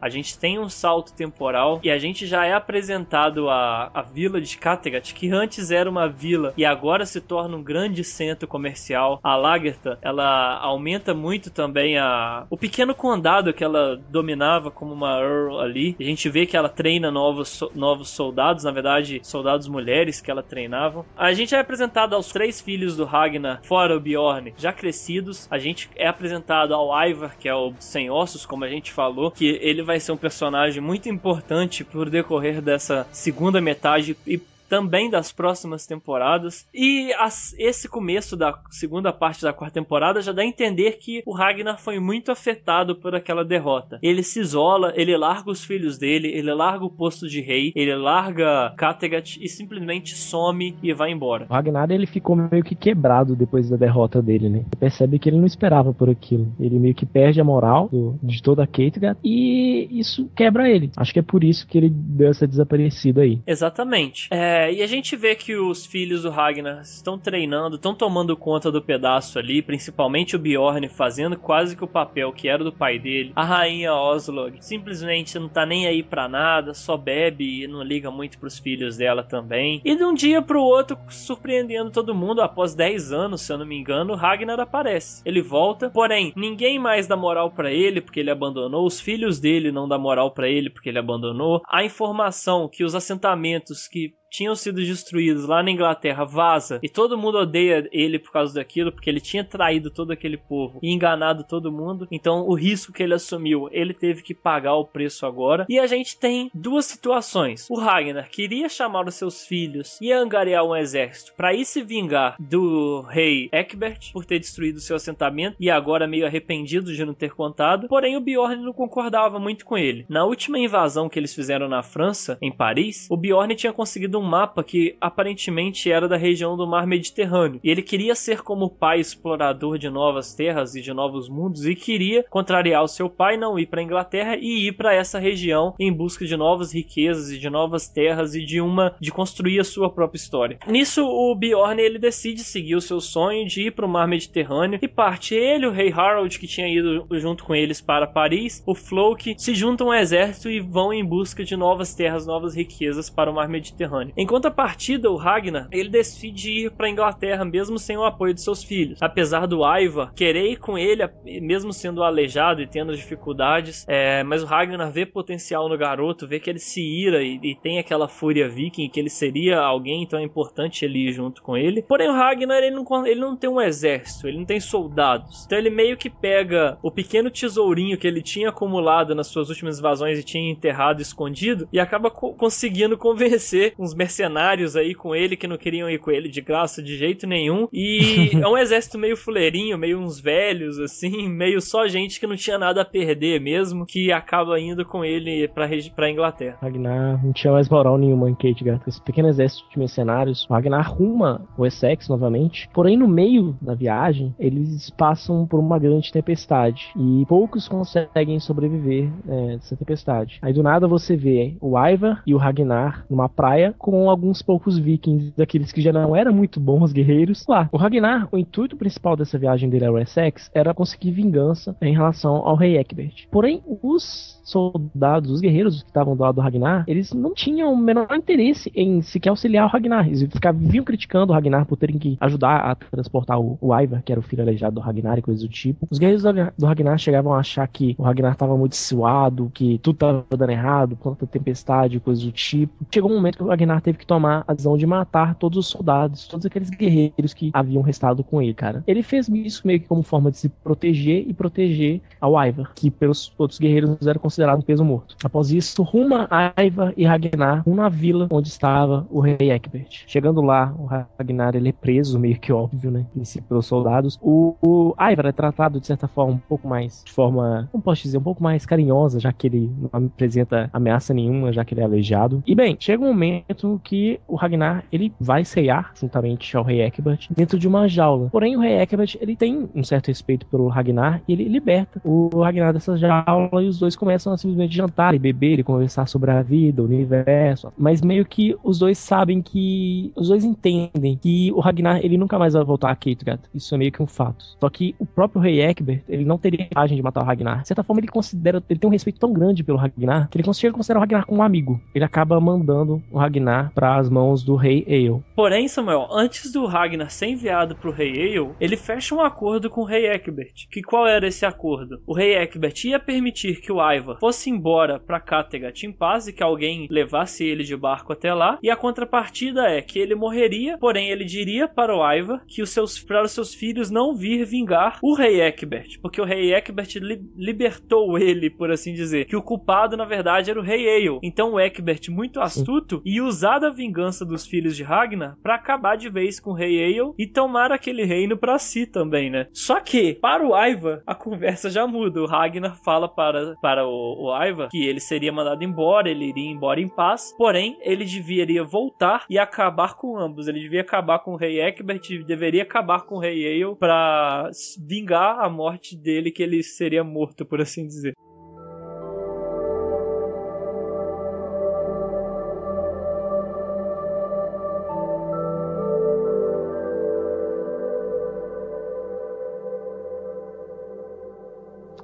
A gente tem um salto temporal e a gente já é apresentado a, a vila de Kattegat, que antes era uma vila e agora se torna um grande centro comercial. A Lagertha, ela aumenta muito também a, o pequeno condado que ela dominava como uma Earl ali. A gente vê que ela treina novos, novos soldados, na verdade, soldados mulheres que ela treinava. A gente é apresentado aos três filhos do Ragnar, fora o Bjorn, já crescidos. A gente é apresentado ao Ivar, que é o sem ossos, como a gente falou, que ele vai ser um personagem muito importante por decorrer dessa segunda metade e também das próximas temporadas. E as, esse começo da segunda parte da quarta temporada já dá a entender que o Ragnar foi muito afetado por aquela derrota. Ele se isola, ele larga os filhos dele, ele larga o posto de rei, ele larga Kattegat e simplesmente some e vai embora. O Ragnar ele ficou meio que quebrado depois da derrota dele, né? Você percebe que ele não esperava por aquilo. Ele meio que perde a moral do, de toda a Kattegat e isso quebra ele. Acho que é por isso que ele deu essa desaparecida aí. Exatamente. É, é, e a gente vê que os filhos do Ragnar estão treinando, estão tomando conta do pedaço ali, principalmente o Bjorn fazendo quase que o papel que era do pai dele. A rainha Oslog simplesmente não tá nem aí pra nada, só bebe e não liga muito pros filhos dela também. E de um dia pro outro, surpreendendo todo mundo, após 10 anos, se eu não me engano, Ragnar aparece. Ele volta, porém, ninguém mais dá moral para ele porque ele abandonou, os filhos dele não dá moral para ele porque ele abandonou. A informação que os assentamentos que tinham sido destruídos lá na Inglaterra vaza e todo mundo odeia ele por causa daquilo, porque ele tinha traído todo aquele povo e enganado todo mundo. Então, o risco que ele assumiu, ele teve que pagar o preço agora. E a gente tem duas situações. O Ragnar queria chamar os seus filhos e angariar um exército para ir se vingar do rei Eckbert por ter destruído seu assentamento e agora meio arrependido de não ter contado. Porém, o Bjorn não concordava muito com ele. Na última invasão que eles fizeram na França, em Paris, o Bjorn tinha conseguido um mapa que aparentemente era da região do mar Mediterrâneo. E ele queria ser como o pai explorador de novas terras e de novos mundos e queria contrariar o seu pai, não ir para Inglaterra e ir para essa região em busca de novas riquezas e de novas terras e de uma de construir a sua própria história. Nisso o Bjorn ele decide seguir o seu sonho de ir para o mar Mediterrâneo e parte ele, o rei Harold que tinha ido junto com eles para Paris, o Floki se juntam ao exército e vão em busca de novas terras, novas riquezas para o mar Mediterrâneo. Jotunheim. Em contrapartida, o Ragnar, ele decide ir para Inglaterra mesmo sem o apoio de seus filhos. Apesar do Aiva querer ir com ele, mesmo sendo aleijado e tendo dificuldades, é, mas o Ragnar vê potencial no garoto, vê que ele se ira e, e tem aquela fúria viking, que ele seria alguém, então é importante ele ir junto com ele. Porém, o Ragnar, ele não, ele não tem um exército, ele não tem soldados. Então ele meio que pega o pequeno tesourinho que ele tinha acumulado nas suas últimas invasões e tinha enterrado escondido e acaba co conseguindo convencer (laughs) uns mercenários aí com ele que não queriam ir com ele de graça de jeito nenhum. E (laughs) é um exército meio fuleirinho, meio uns velhos assim, meio só gente que não tinha nada a perder mesmo, que acaba indo com ele pra, pra Inglaterra. Ragnar não tinha mais moral nenhuma em Kattegat. Esse pequeno exército de mercenários, Ragnar arruma o Essex novamente. Porém, no meio da viagem, eles passam por uma grande tempestade e poucos conseguem sobreviver é, dessa tempestade. Aí do nada você vê o Ivar e o Ragnar numa praia com alguns poucos vikings, daqueles que já não eram muito bons guerreiros. Lá, o Ragnar, o intuito principal dessa viagem dele ao Essex era conseguir vingança em relação ao rei Egbert. Porém, os soldados, os guerreiros que estavam do lado do Ragnar, eles não tinham o menor interesse em sequer auxiliar o Ragnar. Eles ficavam, criticando o Ragnar por terem que ajudar a transportar o, o Ivar, que era o filho aleijado do Ragnar e coisas do tipo. Os guerreiros do, Ragnar chegavam a achar que o Ragnar estava muito suado, que tudo estava dando errado, da tempestade e coisas do tipo. Chegou um momento que o Ragnar teve que tomar a decisão de matar todos os soldados, todos aqueles guerreiros que haviam restado com ele, cara. Ele fez isso meio que como forma de se proteger e proteger ao Ivar, que pelos outros guerreiros era considerado peso morto. Após isso, ruma Ivar e Ragnar uma vila onde estava o rei Egbert. Chegando lá, o Ragnar ele é preso, meio que óbvio, né? Pelos soldados. O, o Ivar é tratado de certa forma um pouco mais, de forma, como posso dizer, um pouco mais carinhosa, já que ele não apresenta ameaça nenhuma, já que ele é aleijado. E bem, chega um momento que o Ragnar ele vai ceiar juntamente ao rei Egbert dentro de uma jaula. Porém, o rei Egbert ele tem um certo respeito pelo Ragnar e ele liberta o Ragnar dessa jaula e os dois começam a simplesmente jantar e beber e conversar sobre a vida, o universo. Mas meio que os dois sabem que. Os dois entendem que o Ragnar ele nunca mais vai voltar a Kattegat. Isso é meio que um fato. Só que o próprio rei Egbert ele não teria coragem de matar o Ragnar. De certa forma, ele considera. Ele tem um respeito tão grande pelo Ragnar que ele considera considerar o Ragnar como um amigo. Ele acaba mandando o Ragnar para as mãos do rei Eil. Porém, Samuel, antes do Ragnar ser enviado pro rei Eil, ele fecha um acordo com o rei Egbert. Que qual era esse acordo? O rei Egbert ia permitir que o Ivar fosse embora para Kattegat em paz e que alguém levasse ele de barco até lá. E a contrapartida é que ele morreria, porém ele diria para o Ivar que os seus, para os seus filhos não vir vingar o rei Egbert, porque o rei Egbert li, libertou ele, por assim dizer. Que o culpado na verdade era o rei Eil. Então o Egbert, muito astuto, ia usar da vingança dos filhos de Ragnar para acabar de vez com o rei Eil e tomar aquele reino para si também, né? Só que para o Ivar a conversa já muda. O Ragnar fala para, para o, o Ivar que ele seria mandado embora, ele iria embora em paz, porém ele deveria voltar e acabar com ambos. Ele devia acabar com o rei Egbert, deveria acabar com o rei Eil para vingar a morte dele, que ele seria morto, por assim dizer.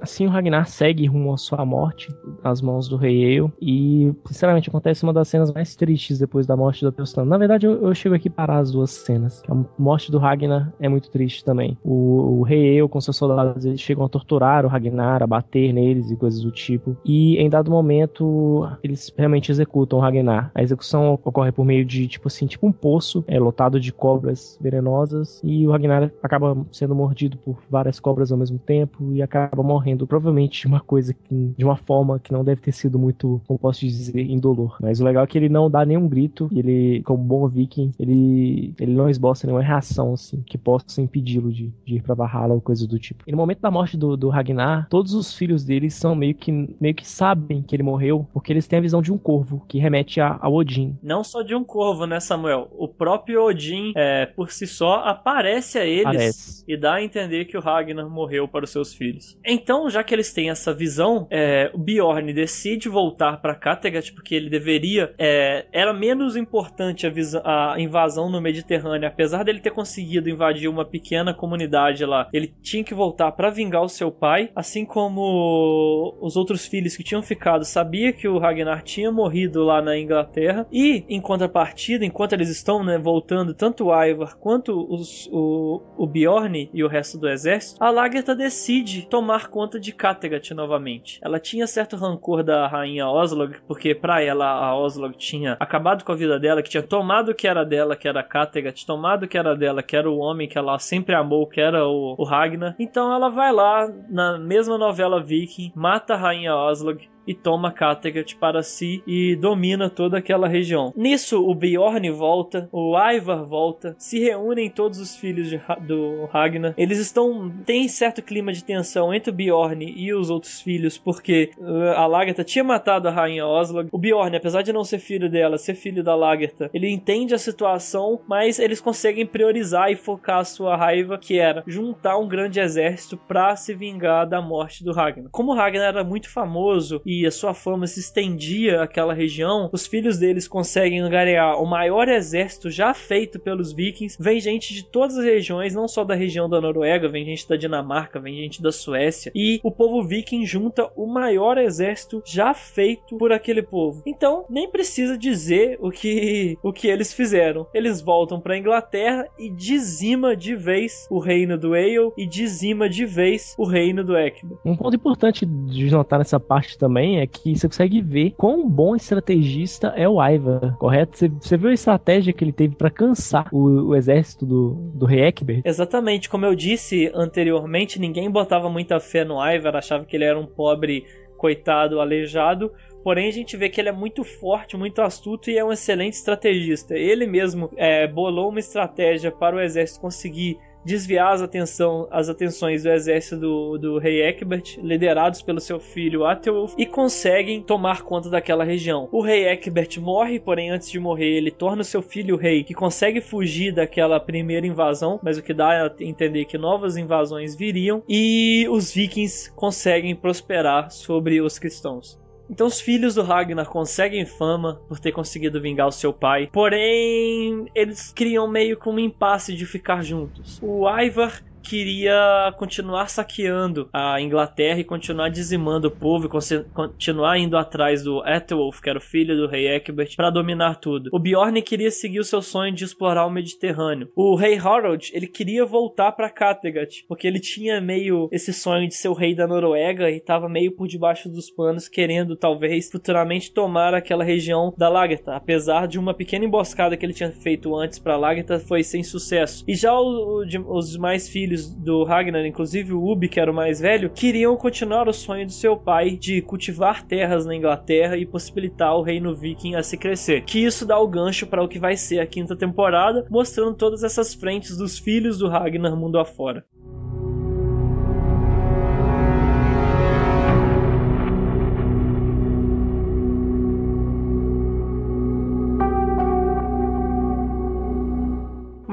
Assim o Ragnar segue rumo à sua morte, nas mãos do rei Eil, e sinceramente acontece uma das cenas mais tristes depois da morte do Athelstan. Na verdade, eu, eu, chego aqui para as duas cenas. A morte do Ragnar é muito triste também. O, o rei Eil com seus soldados eles chegam a torturar o Ragnar, a bater neles e coisas do tipo. E em dado momento eles realmente executam o Ragnar. A execução ocorre por meio de tipo assim, tipo um poço é lotado de cobras venenosas e o Ragnar acaba sendo mordido por várias cobras ao mesmo tempo e acaba morrendo provavelmente de uma coisa que, de uma forma que não deve ter sido muito, como posso dizer, indolor. Mas o legal é que ele não dá nenhum grito, ele, como bom viking, ele, ele não esboça nenhuma reação, assim, que possa impedi-lo de, de ir pra Valhalla ou coisa do tipo. E no momento da morte do, do Ragnar, todos os filhos dele são meio que, meio que sabem que ele morreu, porque eles têm a visão de um corvo, que remete a, a Odin. Não só de um corvo, né, Samuel? O próprio Odin, é, por si só, aparece a eles Parece. e dá a entender que o Ragnar morreu para os seus filhos. Então Já que eles têm essa visão, é, o Bjorn decide voltar para Kattegat porque ele deveria. É, era menos importante a, a, invasão no Mediterrâneo, apesar dele ter conseguido invadir uma pequena comunidade lá. Ele tinha que voltar para vingar o seu pai, assim como os outros filhos que tinham ficado sabia que o Ragnar tinha morrido lá na Inglaterra e, em contrapartida, enquanto eles estão né, voltando, tanto o Ivar quanto os, o, o Bjorn e o resto do exército, a Lagertha decide tomar conta de Kattegat novamente. Ela tinha certo rancor da rainha Oslog, porque para ela a Oslog tinha acabado com a vida dela, que tinha tomado o que era dela, que era Kattegat, tomado o que era dela, que era o homem que ela sempre amou, que era o, o Ragnar. Então ela vai lá na mesma novela Viking, mata a rainha Oslog, e toma Kattegat para si e domina toda aquela região. Nisso, o Bjorn volta, o Ivar volta, se reúnem todos os filhos de, do Ragnar. Eles estão. tem certo clima de tensão entre o Bjorn e os outros filhos, porque uh, a Lagertha tinha matado a rainha Oslog. O Bjorn, apesar de não ser filho dela, ser filho da Lagertha, ele entende a situação, mas eles conseguem priorizar e focar a sua raiva, que era juntar um grande exército para se vingar da morte do Ragnar. Como o Ragnar era muito famoso e a sua fama se estendia àquela região, os filhos deles conseguem angariar o maior exército já feito pelos vikings. Vem gente de todas as regiões, não só da região da Noruega, vem gente da Dinamarca, vem gente da Suécia. E o povo viking junta o maior exército já feito por aquele povo. Então, nem precisa dizer o que, o que eles fizeram. Eles voltam para Inglaterra e dizima de vez o reino do Ale e dizima de vez o reino do Eckber. Um ponto importante de notar nessa parte também também é que você consegue ver quão bom estrategista é o Ivar, correto? Você, você viu a estratégia que ele teve para cansar o, o, exército do, do rei Eckbert? Exatamente, como eu disse anteriormente, ninguém botava muita fé no Ivar, achava que ele era um pobre coitado, aleijado, Porém, a gente vê que ele é muito forte, muito astuto e é um excelente estrategista. Ele mesmo é, bolou uma estratégia para o exército conseguir desviar as, atenção, as atenções do exército do, do rei Eckbert, liderados pelo seu filho Atewolf, e conseguem tomar conta daquela região. O rei Eckbert morre, porém antes de morrer ele torna o seu filho o rei, que consegue fugir daquela primeira invasão, mas o que dá a entender que novas invasões viriam, e os vikings conseguem prosperar sobre os cristãos. Então os filhos do Ragnar conseguem fama por ter conseguido vingar o seu pai, porém eles criam meio que um impasse de ficar juntos. O Ivar queria continuar saqueando a Inglaterra e continuar dizimando o povo e continuar indo atrás do Ethelwulf, que era o filho do rei Egbert, para dominar tudo. O Bjorn queria seguir o seu sonho de explorar o Mediterrâneo. O rei Harold, ele queria voltar para Kattegat, porque ele tinha meio esse sonho de ser o rei da Noruega e estava meio por debaixo dos panos querendo talvez futuramente tomar aquela região da Lagertha, apesar de uma pequena emboscada que ele tinha feito antes para Lagertha foi sem sucesso. E já o, o, os demais filhos filhos do Ragnar, inclusive o Ubi, que era o mais velho, queriam continuar o sonho do seu pai de cultivar terras na Inglaterra e possibilitar o reino viking a se crescer. Que isso dá o gancho para o que vai ser a quinta temporada, mostrando todas essas frentes dos filhos do Ragnar mundo afora.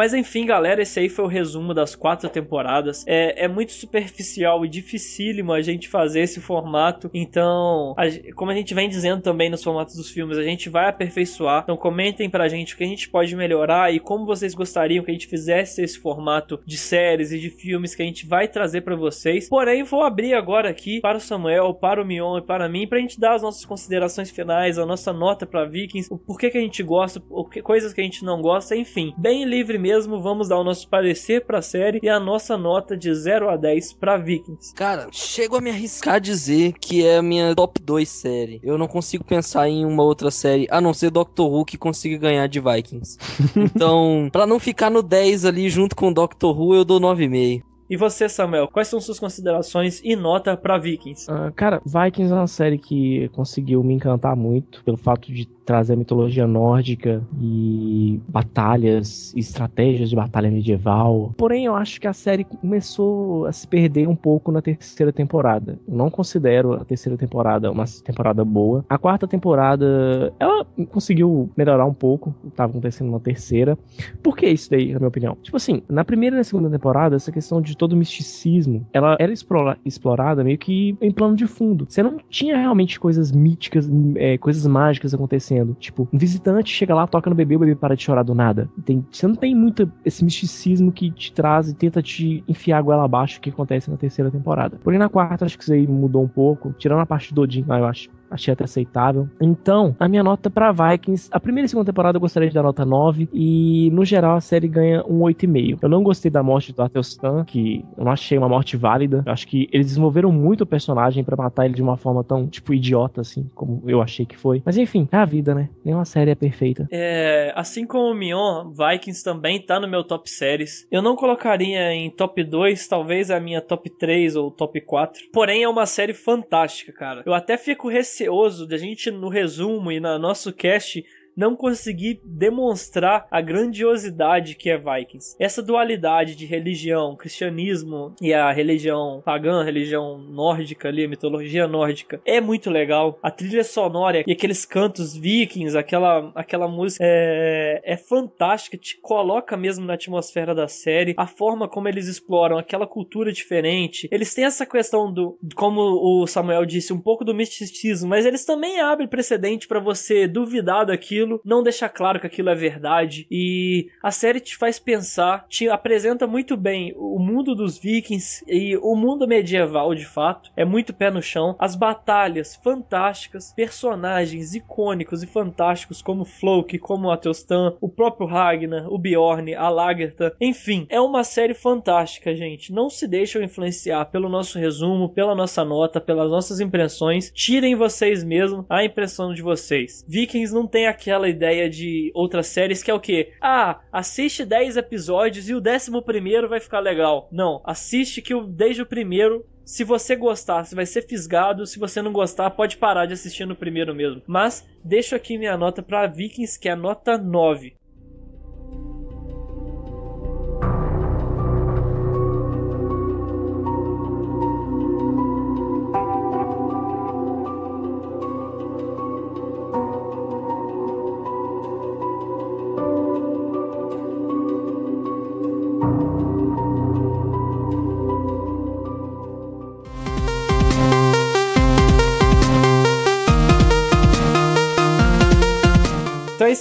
Mas enfim, galera, esse aí foi o resumo das quatro temporadas. É, é muito superficial e dificílimo a gente fazer esse formato. Então, a, como a gente vem dizendo também nos formatos dos filmes, a gente vai aperfeiçoar. Então, comentem pra gente o que a gente pode melhorar e como vocês gostariam que a gente fizesse esse formato de séries e de filmes que a gente vai trazer para vocês. Porém, vou abrir agora aqui para o Samuel, para o Mion e para mim, pra gente dar as nossas considerações finais, a nossa nota para Vikings, o porquê que a gente gosta, o que, coisas que a gente não gosta, enfim, bem livre mesmo, vamos dar o nosso parecer pra série e a nossa nota de 0 a 10 pra Vikings. Cara, chego a me arriscar a dizer que é a minha top 2 série. Eu não consigo pensar em uma outra série, a não ser Doctor Who, que consiga ganhar de Vikings. (laughs) Então, pra não ficar no 10 ali junto com Doctor Who, eu dou 9,5. E você, Samuel, quais são suas considerações e nota para Vikings? Uh, cara, Vikings é uma série que conseguiu me encantar muito pelo fato de trazer a mitologia nórdica e batalhas, estratégias de batalha medieval. Porém, eu acho que a série começou a se perder um pouco na terceira temporada. Eu não considero a terceira temporada uma temporada boa. A quarta temporada, ela conseguiu melhorar um pouco, estava acontecendo uma terceira. Por que isso daí, na minha opinião? Tipo assim, na primeira e na segunda temporada, essa questão de de todo o misticismo, ela era explora, explorada meio que em plano de fundo. Você não tinha realmente coisas míticas, é, coisas mágicas acontecendo. Tipo, um visitante chega lá, toca no bebê, o bebê para de chorar do nada. Tem, você não tem muito esse misticismo que te traz e tenta te enfiar a goela abaixo que acontece na terceira temporada. Porém, na quarta, acho que isso aí mudou um pouco. Tirando a parte do Odin, eu acho achei até aceitável. Então, a minha nota para Vikings, a primeira e segunda temporada eu gostaria de dar nota 9 e no geral a série ganha um 8,5. Eu não gostei da morte do Athelstan, que eu não achei uma morte válida. Eu acho que eles desenvolveram muito o personagem para matar ele de uma forma tão, tipo, idiota assim, como eu achei que foi. Mas enfim, é a vida, né? Nenhuma série é perfeita. É, assim como o Mion, Vikings também tá no meu top séries. Eu não colocaria em top 2, talvez a minha top 3 ou top 4. Porém, é uma série fantástica, cara. Eu até fico receoso receoso de a gente, no resumo e no nosso cast, não conseguir demonstrar a grandiosidade que é Vikings. Essa dualidade de religião, cristianismo e a religião pagã, a religião nórdica ali, a mitologia nórdica, é muito legal. A trilha sonora e aqueles cantos vikings, aquela, aquela música é, é fantástica, te coloca mesmo na atmosfera da série. A forma como eles exploram aquela cultura diferente. Eles têm essa questão do, como o Samuel disse, um pouco do misticismo, mas eles também abrem precedente para você duvidar daquilo aquilo, não deixa claro que aquilo é verdade. E a série te faz pensar, te apresenta muito bem o mundo dos vikings e o mundo medieval de fato. É muito pé no chão. As batalhas fantásticas, personagens icônicos e fantásticos como Floki, como Athelstan, o próprio Ragnar, o Bjorn, a Lagertha. Enfim, é uma série fantástica, gente. Não se deixem influenciar pelo nosso resumo, pela nossa nota, pelas nossas impressões. Tirem vocês mesmo a impressão de vocês. Vikings não tem aquela aquela ideia de outras séries que é o que? Ah, assiste 10 episódios e o décimo primeiro vai ficar legal. Não, assiste que desde o primeiro se você gostar, você vai ser fisgado. Se você não gostar, pode parar de assistir no primeiro mesmo. Mas deixo aqui minha nota para Vikings, que é a nota 9.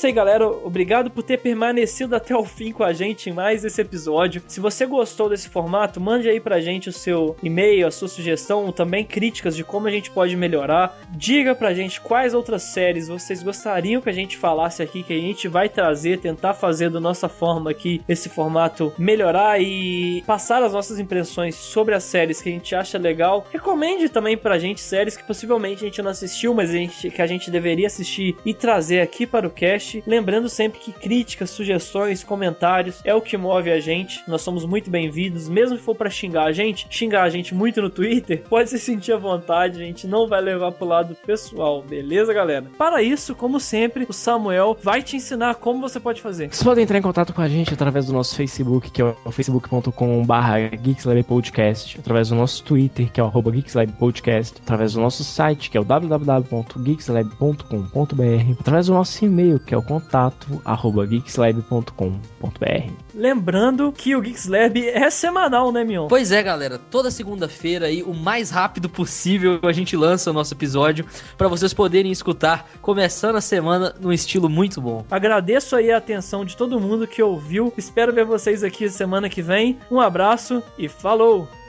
Isso aí, galera. Obrigado por ter permanecido até o fim com a gente em mais esse episódio. Se você gostou desse formato, mande aí pra gente o seu e-mail, a sua sugestão, também críticas de como a gente pode melhorar. Diga pra gente quais outras séries vocês gostariam que a gente falasse aqui, que a gente vai trazer, tentar fazer da nossa forma aqui esse formato melhorar e passar as nossas impressões sobre as séries que a gente acha legal. Recomende também pra gente séries que possivelmente a gente não assistiu, mas a gente, que a gente deveria assistir e trazer aqui para o cast. Lembrando sempre que críticas, sugestões, comentários é o que move a gente. Nós somos muito bem-vindos, mesmo se for para xingar a gente, xingar a gente muito no Twitter, (laughs) pode se sentir à vontade, a gente não vai levar pro lado pessoal, beleza, galera? Para isso, como sempre, o Samuel vai te ensinar como você pode fazer. Vocês podem entrar em contato com a gente através do nosso Facebook, que é o facebook.com/geekslabpodcast, através do nosso Twitter, que é o @geekslabpodcast, através do nosso site, que é o www.geekslab.com.br, através do nosso e-mail, que é o contato arroba geekslab.com.br. Lembrando que o Geekslab é semanal, né, Mion? Pois é, galera. Toda segunda-feira aí, o mais rápido possível, a gente lança o nosso episódio para vocês poderem escutar, começando a semana num estilo muito bom. Agradeço aí a atenção de todo mundo que ouviu. Espero ver vocês aqui semana que vem. Um abraço e falou!